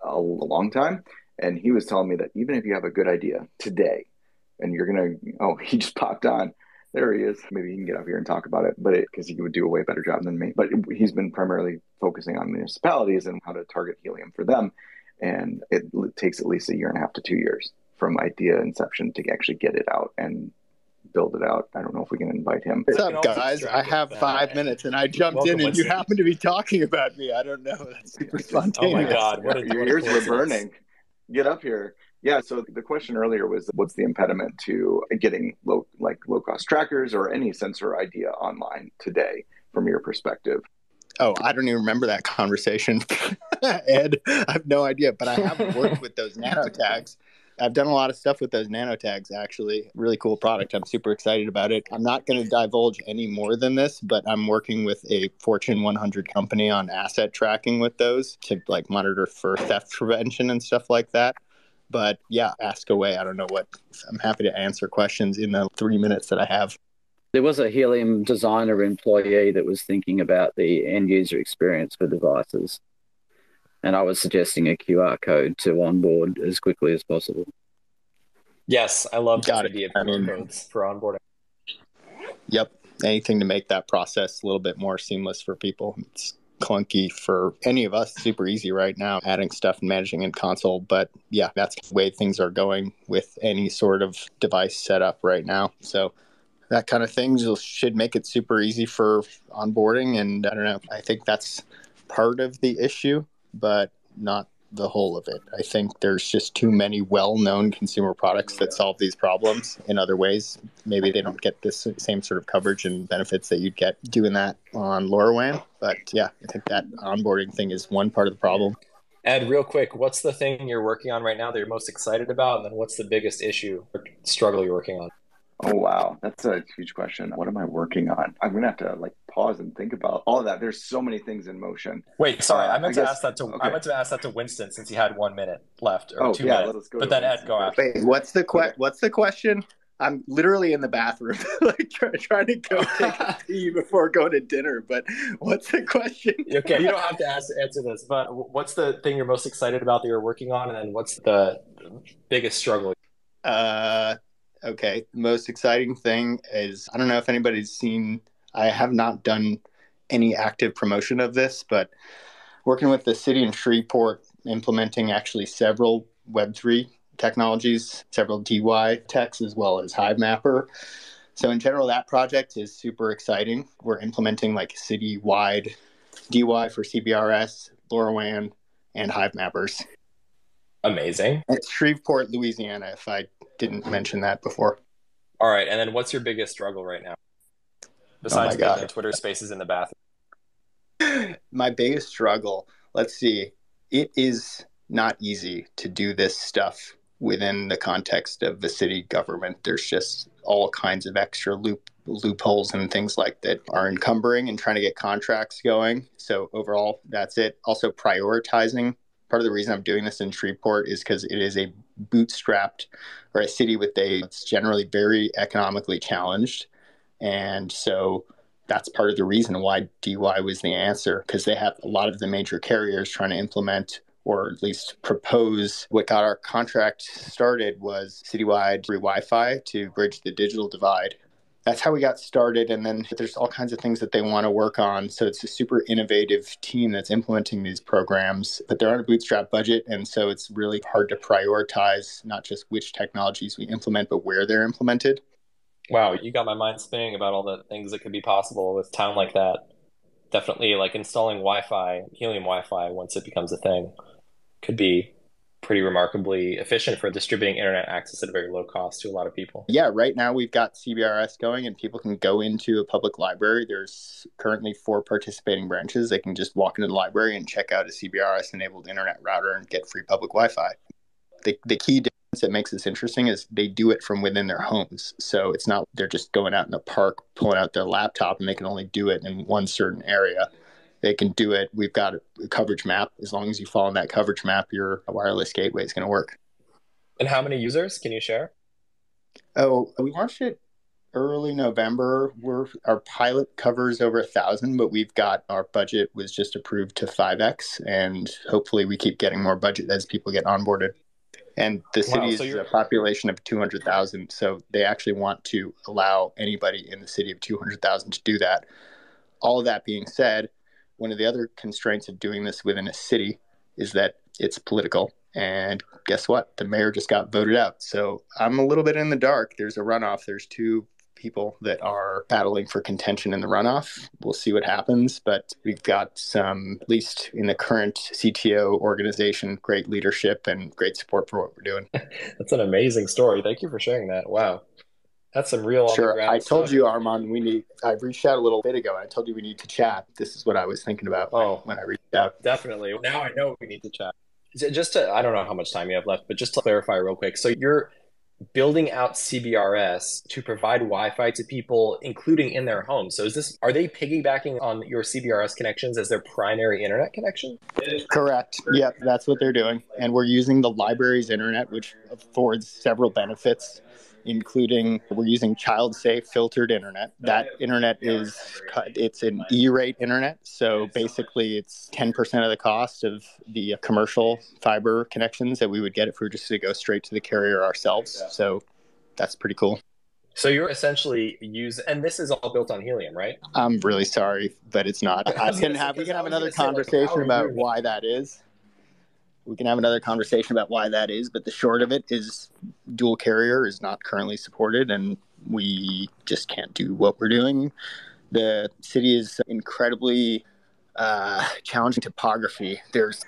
a long time. And he was telling me that even if you have a good idea today, and you're gonna, oh, he just popped on there he is. Maybe he can get up here and talk about it, but it because he would do a way better job than me. But he's been primarily focusing on municipalities and how to target helium for them, and it takes at least a year and a half to two years from idea inception to actually get it out and build it out. I don't know if we can invite him. What's up, guys? I have five minutes, and I jumped Welcome in, and you happen to be talking about me. I don't know. That's super spontaneous. Oh my god! What a, Your ears were burning. Get up here. Yeah. So the question earlier was, what's the impediment to getting low, like low cost trackers or any sensor idea online today, from your perspective? Oh, I don't even remember that conversation, Ed. I have no idea, but I have worked with those nano tags. I've done a lot of stuff with those nano tags, actually. Really cool product. I'm super excited about it. I'm not going to divulge any more than this, but I'm working with a Fortune 100 company on asset tracking with those to like monitor for theft prevention and stuff like that. But yeah, ask away. I don't know what. I'm happy to answer questions in the three minutes that I have. There was a Helium designer employee that was thinking about the end user experience for devices. And I was suggesting a QR code to onboard as quickly as possible. Yes, I love Got the idea of QR codes for onboarding. Yep. Anything to make that process a little bit more seamless for people. It's clunky for any of us. Super easy right now, adding stuff and managing in console. But yeah, that's the way things are going with any sort of device setup right now. So that kind of things should make it super easy for onboarding. And I don't know, I think that's part of the issue. But not the whole of it. I think there's just too many well-known consumer products that solve these problems in other ways. Maybe they don't get this same sort of coverage and benefits that you'd get doing that on LoRaWAN. But yeah, I think that onboarding thing is one part of the problem. Ed, real quick, what's the thing you're working on right now that you're most excited about? And then what's the biggest issue or struggle you're working on? Oh wow, that's a huge question. What am I working on? I'm gonna have to like pause and think about all of that. There's so many things in motion. Wait, sorry, uh, I meant I to guess, ask that to okay. I meant to ask that to Winston since he had one minute left or oh, two yeah, minutes. but then Ed, go after. Wait, what's the que- What's the question? I'm literally in the bathroom, like try, trying to go take a pee before going to dinner. But what's the question? okay, you don't have to ask, answer this. But what's the thing you're most excited about that you're working on, and then what's the biggest struggle? Uh, Okay. The most exciting thing is I don't know if anybody's seen, I have not done any active promotion of this, but working with the city in Shreveport, implementing actually several Web3 technologies, several DeWi techs, as well as Hivemapper. So, in general, that project is super exciting. We're implementing like city wide DeWi for CBRS, LoRaWAN, and Hivemappers. Amazing. It's Shreveport, Louisiana, if I didn't mention that before. All right, and then what's your biggest struggle right now? Oh Besides oh the Twitter Spaces in the bathroom. my biggest struggle. Let's see. It is not easy to do this stuff within the context of the city government. There's just all kinds of extra loop loopholes and things like that are encumbering and trying to get contracts going. So overall, that's it. Also prioritizing part of the reason I'm doing this in Shreveport is because it is a bootstrapped or a city with a it's generally very economically challenged, and so that's part of the reason why DeWi was the answer because they have a lot of the major carriers trying to implement or at least propose. What got our contract started was citywide free Wi-Fi to bridge the digital divide that's how we got started. And then there's all kinds of things that they want to work on. So it's a super innovative team that's implementing these programs, but they're on a bootstrap budget. And so it's really hard to prioritize not just which technologies we implement, but where they're implemented. Wow, you got my mind spinning about all the things that could be possible with town like that. Definitely like installing Wi Fi, helium Wi Fi once it becomes a thing could be pretty remarkably efficient for distributing internet access at a very low cost to a lot of people. Yeah, right now we've got CBRS going and people can go into a public library. There's currently four participating branches. They can just walk into the library and check out a CBRS enabled internet router and get free public Wi Fi. The, the key difference that makes this interesting is they do it from within their homes. So it's not they're just going out in the park, pulling out their laptop, and they can only do it in one certain area they can do it. We've got a coverage map. As long as you follow on that coverage map, your wireless gateway is going to work. And how many users can you share? Oh, we launched it early November. We're our pilot covers over a thousand, but we've got our budget was just approved to five x, and hopefully we keep getting more budget as people get onboarded. And the city wow, so is a population of two hundred thousand, so they actually want to allow anybody in the city of two hundred thousand to do that. All of that being said, one of the other constraints of doing this within a city is that it's political. And guess what? The mayor just got voted out. So I'm a little bit in the dark. There's a runoff. There's two people that are battling for contention in the runoff. We'll see what happens, but we've got some, at least in the current CTO organization, great leadership and great support for what we're doing. That's an amazing story. Thank you for sharing that. Wow. That's some real. Sure. I told you, Arman, we need. I reached out a little bit ago. I told you we need to chat. This is what I was thinking about. Oh, when I reached out. Definitely. Now I know we need to chat. Just to, I don't know how much time you have left, but just to clarify real quick. So you're building out CBRS to provide Wi-Fi to people, including in their homes. So is this? Are they piggybacking on your CBRS connections as their primary internet connection? Correct. Yep, that's what they're doing, and we're using the library's internet, which affords several benefits including we're using child safe filtered internet. Oh, that internet is it's an E-rate internet, so basically it's 10% of the cost of the commercial fiber connections that we would get if we were just to go straight to the carrier ourselves. So that's pretty cool. So you're essentially use, and this is all built on helium, right? I'm really sorry, but it's not. I can have we can have another conversation about why that is we can have another conversation about why that is. But the short of it is dual carrier is not currently supported, and we just can't do what we're doing. The city is incredibly uh, challenging topography. There's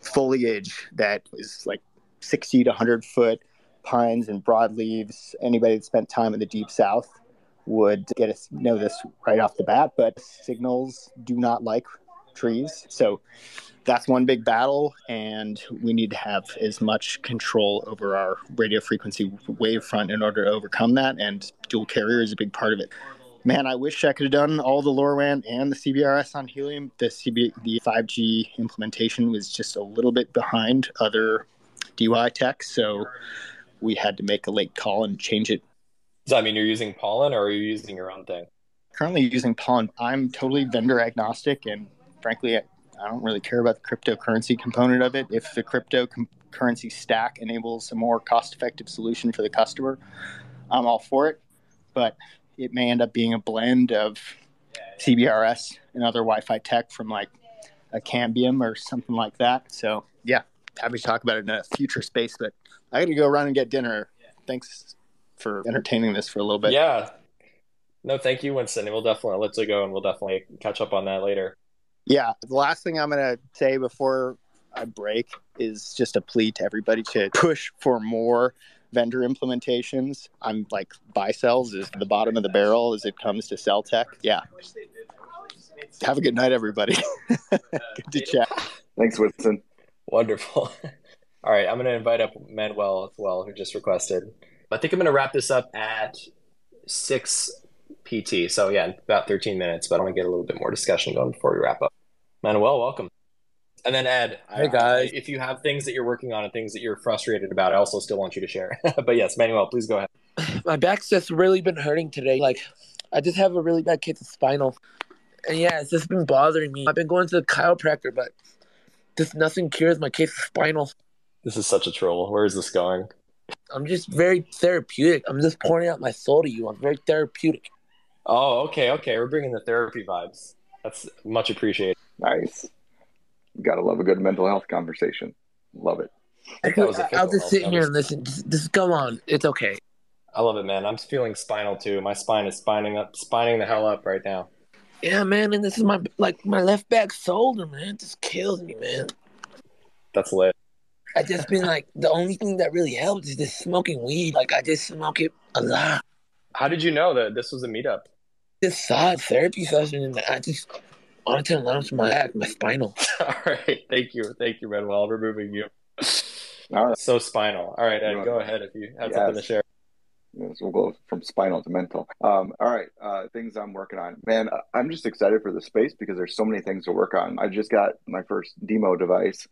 foliage that is like 60 to 100 foot pines and broadleaves. Anybody that spent time in the deep south would get us know this right off the bat, but signals do not like trees. So that's one big battle, and we need to have as much control over our radio frequency wavefront in order to overcome that. And dual carrier is a big part of it. Man, I wish I could have done all the LoRaWAN and the CBRS on Helium. The CB, the 5G implementation was just a little bit behind other DeWi tech, so we had to make a late call and change it. Does that mean you're using Pollen, or are you using your own thing? Currently using Pollen. I'm totally vendor agnostic, and frankly, I don't really care about the cryptocurrency component of it. If the cryptocurrency stack enables a more cost-effective solution for the customer, I'm all for it. But it may end up being a blend of CBRS and other Wi-Fi tech from like a Cambium or something like that. So yeah, happy to talk about it in a future space. But I got to go run and get dinner. Thanks for entertaining this for a little bit. Yeah. No, thank you, Winston. We'll definitely let you go, and we'll definitely catch up on that later. Yeah, the last thing I'm going to say before I break is just a plea to everybody to push for more vendor implementations. I'm like Baicells is the bottom of the barrel as it comes to cell tech. Yeah. Have a good night, everybody. good to chat. Thanks, Winston. Wonderful. All right, I'm going to invite up Manuel as well, who just requested. I think I'm going to wrap this up at 6 PT. So, yeah, about 13 minutes, but I want to get a little bit more discussion going before we wrap up. Manuel, welcome. And then Ed, hey guys, if you have things that you're working on and things that you're frustrated about, I also still want you to share. but yes, Manuel, please go ahead. My back's just really been hurting today. Like, I just have a really bad case of spinal, and yeah, it's just been bothering me. I've been going to the chiropractor, but just nothing cures my case of spinal. This is such a troll. Where is this going? I'm just very therapeutic. I'm just pouring out my soul to you. I'm very therapeutic. Oh, okay, okay. We're bringing the therapy vibes. That's much appreciated. Nice. You gotta love a good mental health conversation. Love it. I'll just sit here and listen. Just, just go on. It's okay. I love it, man. I'm feeling spinal too. My spine is spining up, spining the hell up right now. Yeah, man. And this is my like my left back shoulder, man. It just kills me, man. That's lit. I just been like the only thing that really helped is just smoking weed. Like I just smoke it a lot. How did you know that this was a meetup? This saw a therapy session and I just wanted to announce my back, my spinal. All right, thank you, thank you, Manuel. We're moving you. All right. So spinal. All right, Ed, go ahead if you have yes. something to share. Yes, we'll go from spinal to mental. Um, all right, uh, things I'm working on. Man, I'm just excited for the space because there's so many things to work on. I just got my first demo device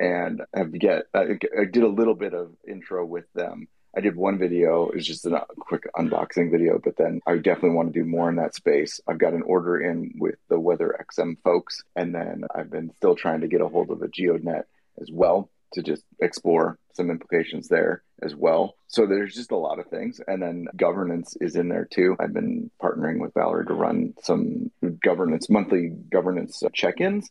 and have get I did a little bit of intro with them I did one video. It was just a quick unboxing video, but then I definitely want to do more in that space. I've got an order in with the Weather XM folks, and then I've been still trying to get a hold of a GEODNET as well to just explore some implications there as well. So there's just a lot of things. And then governance is in there too. I've been partnering with Valerie to run some governance, monthly governance uh, check ins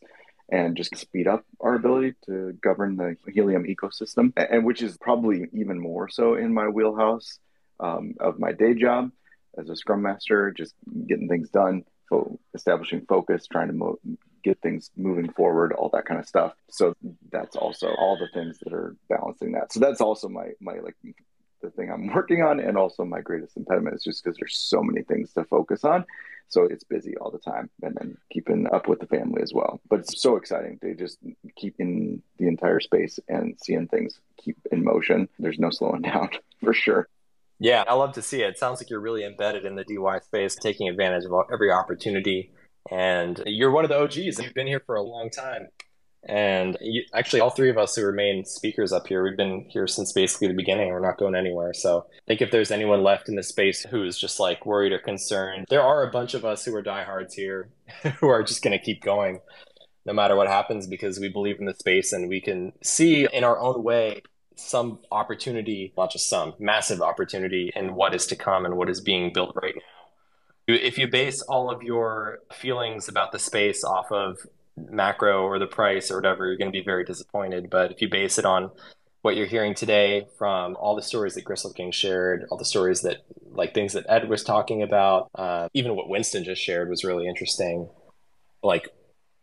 and just speed up our ability to govern the helium ecosystem, and which is probably even more so in my wheelhouse um, of my day job as a scrum master, just getting things done, fo- establishing focus, trying to mo- get things moving forward, all that kind of stuff. So that's also all the things that are balancing that. So that's also my my like the thing I'm working on, and also my greatest impediment is just because there's so many things to focus on. So it's busy all the time, and then keeping up with the family as well. But it's so exciting to just keep in the entire space and seeing things keep in motion. There's no slowing down for sure. Yeah, I love to see it. It sounds like you're really embedded in the DeWi space, taking advantage of every opportunity. And you're one of the OGs. You've been here for a long time. And you, actually, all three of us who remain speakers up here, we've been here since basically the beginning. We're not going anywhere. So I think if there's anyone left in the space who's just like worried or concerned, there are a bunch of us who are diehards here who are just going to keep going no matter what happens because we believe in the space and we can see in our own way some opportunity, not just some, massive opportunity in what is to come and what is being built right now. If you base all of your feelings about the space off of macro or the price or whatever, you're going to be very disappointed. But if you base it on what you're hearing today from all the stories that Gristle King shared, all the stories that, like things that Ed was talking about, uh, even what Winston just shared was really interesting. Like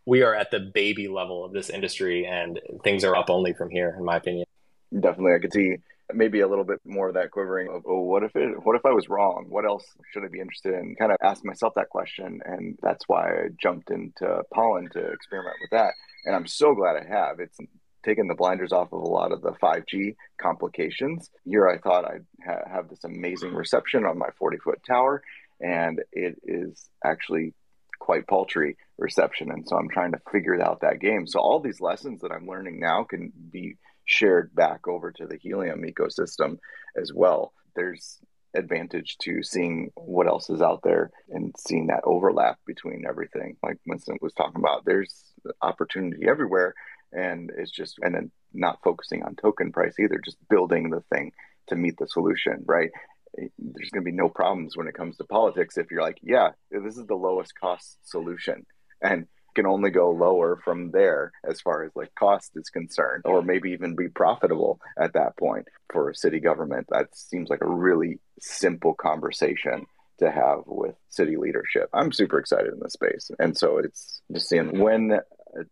we are at the baby level of this industry, and things are up only from here, in my opinion. Definitely, I could see maybe a little bit more of that quivering of, oh, what if it, what if I was wrong? What else should I be interested in? Kind of ask myself that question. And that's why I jumped into Pollen to experiment with that. And I'm so glad I have. It's taken the blinders off of a lot of the 5G complications. Here I thought I'd ha- have this amazing reception on my 40 foot tower, and it is actually quite paltry reception. And so I'm trying to figure out that game. So all these lessons that I'm learning now can be shared back over to the helium ecosystem as well. There's advantage to seeing what else is out there and seeing that overlap between everything. Like Winston was talking about, there's opportunity everywhere. And it's just, and then not focusing on token price either, just building the thing to meet the solution, right? There's going to be no problems when it comes to politics if you're like, yeah, this is the lowest cost solution. And can only go lower from there as far as like cost is concerned, or maybe even be profitable at that point for a city government. That seems like a really simple conversation to have with city leadership. I'm super excited in this space. And so it's just seeing when uh,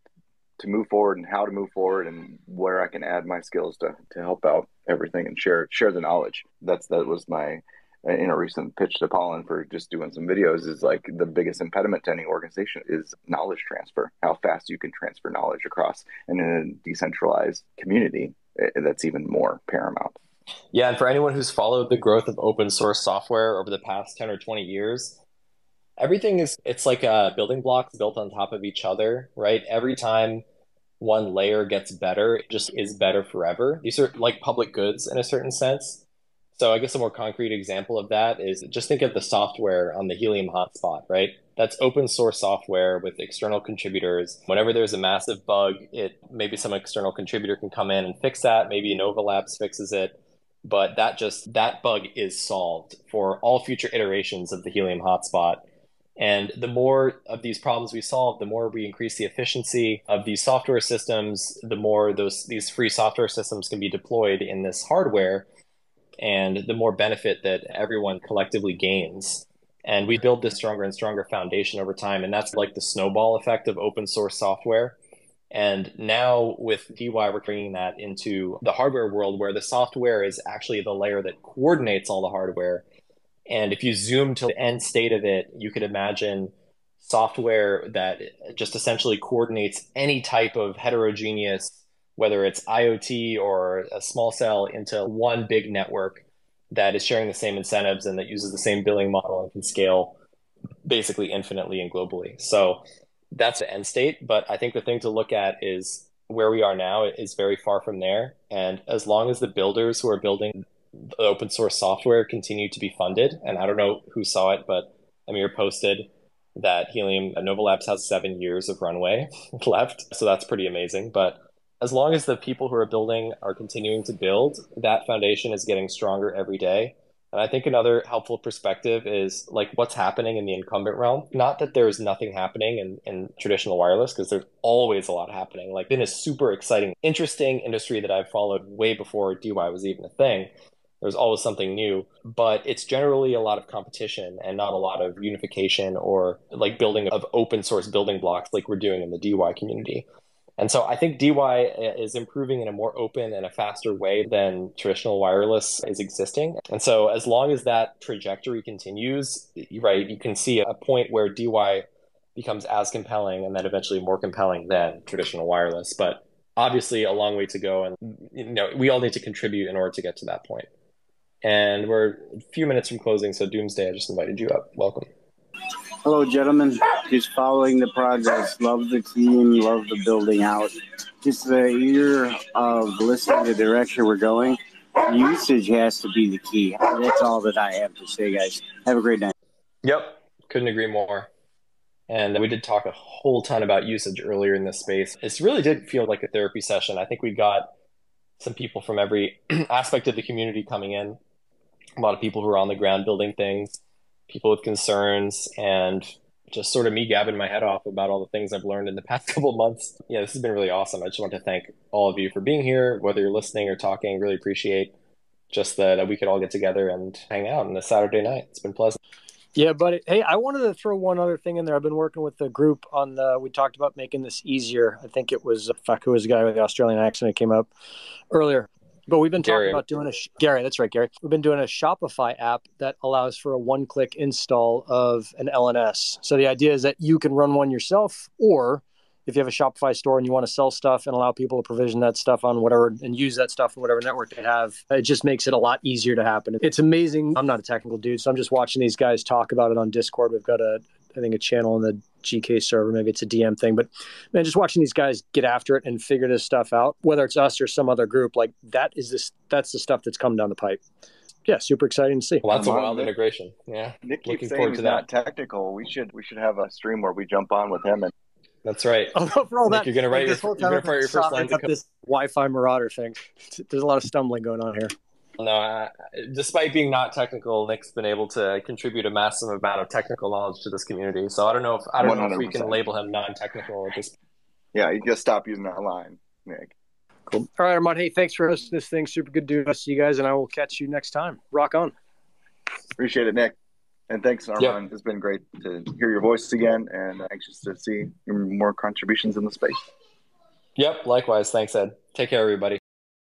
to move forward and how to move forward and where I can add my skills to, to help out everything and share share the knowledge. That's that was my in a recent pitch to Pollen for just doing some videos is like the biggest impediment to any organization is knowledge transfer, how fast you can transfer knowledge across. And in a decentralized community, eh, that's even more paramount. Yeah, and for anyone who's followed the growth of open source software over the past 10 or 20 years, everything is it's like building blocks built on top of each other, right? Every time one layer gets better, it just is better forever. These are like public goods in a certain sense. So I guess a more concrete example of that is just think of the software on the Helium hotspot, right? That's open source software with external contributors. Whenever there's a massive bug, it maybe some external contributor can come in and fix that. Maybe Nova Labs fixes it, but that just that bug is solved for all future iterations of the Helium hotspot. And the more of these problems we solve, the more we increase the efficiency of these software systems, the more those these free software systems can be deployed in this hardware and the more benefit that everyone collectively gains. And we build this stronger and stronger foundation over time. And that's like the snowball effect of open source software. And now with DeWi, we're bringing that into the hardware world where the software is actually the layer that coordinates all the hardware. And if you zoom to the end state of it, you could imagine software that just essentially coordinates any type of heterogeneous whether it's IoT or a small cell, into one big network that is sharing the same incentives and that uses the same billing model and can scale basically infinitely and globally. So that's the end state. But I think the thing to look at is where we are now is very far from there. And as long as the builders who are building the open source software continue to be funded, and I don't know who saw it, but Amir posted that Helium Nova Labs has seven years of runway left. So that's pretty amazing. But as long as the people who are building are continuing to build, that foundation is getting stronger every day. And I think another helpful perspective is like what's happening in the incumbent realm. Not that there's nothing happening in, in traditional wireless, because there's always a lot happening. Like been a super exciting, interesting industry that I've followed way before DeWi was even a thing. There's always something new, but it's generally a lot of competition and not a lot of unification or like building of open source building blocks like we're doing in the DeWi community. And so I think DeWi uh, is improving in a more open and a faster way than traditional wireless is existing. And so as long as that trajectory continues, right, you can see a point where DeWi becomes as compelling and then eventually more compelling than traditional wireless. But obviously a long way to go and you know, we all need to contribute in order to get to that point. And we're a few minutes from closing, so Doomsday, I just invited you up. Welcome. Hello, gentlemen. Just following the progress. Love the team. Love the building out. Just the ear of listening to the direction we're going. Usage has to be the key. That's all that I have to say, guys. Have a great night. Yep. Couldn't agree more. And we did talk a whole ton about usage earlier in this space. It really did feel like a therapy session. I think we got some people from every aspect of the community coming in. A lot of people who are on the ground building things people with concerns and just sort of me gabbing my head off about all the things I've learned in the past couple months. Yeah, this has been really awesome. I just want to thank all of you for being here, whether you're listening or talking. Really appreciate just that we could all get together and hang out on a Saturday night. It's been pleasant. Yeah, buddy. hey, I wanted to throw one other thing in there. I've been working with the group on the. We talked about making this easier. I think it was fuck who was the guy with the Australian accent that came up earlier. But we've been talking Gary. about doing a Gary. That's right, Gary. We've been doing a Shopify app that allows for a one-click install of an LNS. So the idea is that you can run one yourself, or if you have a Shopify store and you want to sell stuff and allow people to provision that stuff on whatever and use that stuff on whatever network they have, it just makes it a lot easier to happen. It's amazing. I'm not a technical dude, so I'm just watching these guys talk about it on Discord. We've got a, I think, a channel in the GK server. Maybe it's a DM thing, but man, just watching these guys get after it and figure this stuff out, whether it's us or some other group, like that is this. That's the stuff that's come down the pipe. Yeah, super exciting to see. Well, that's a wild integration. Yeah, Nik Looking keeps forward saying he's to not technical. We should we should have a stream where we jump on with him and that's right. Although for all Nik, that, you're gonna write this your- whole you're time gonna write your first lines of this Wi-Fi Marauder thing. There's a lot of stumbling going on here. No, uh, despite being not technical, Nik's been able to contribute a massive amount of technical knowledge to this community. So I don't know if I don't know if we can label him non-technical at this. yeah, you just stop using that line, Nik. Cool. All right, Arman. Hey, thanks for hosting this thing. Super good doing this to you guys, and I will catch you next time. Rock on. Appreciate it, Nik. And thanks, Arman. It's been great to hear your voice again and anxious to see more contributions in the space. Yep. Likewise. Thanks, Ed. Take care, everybody.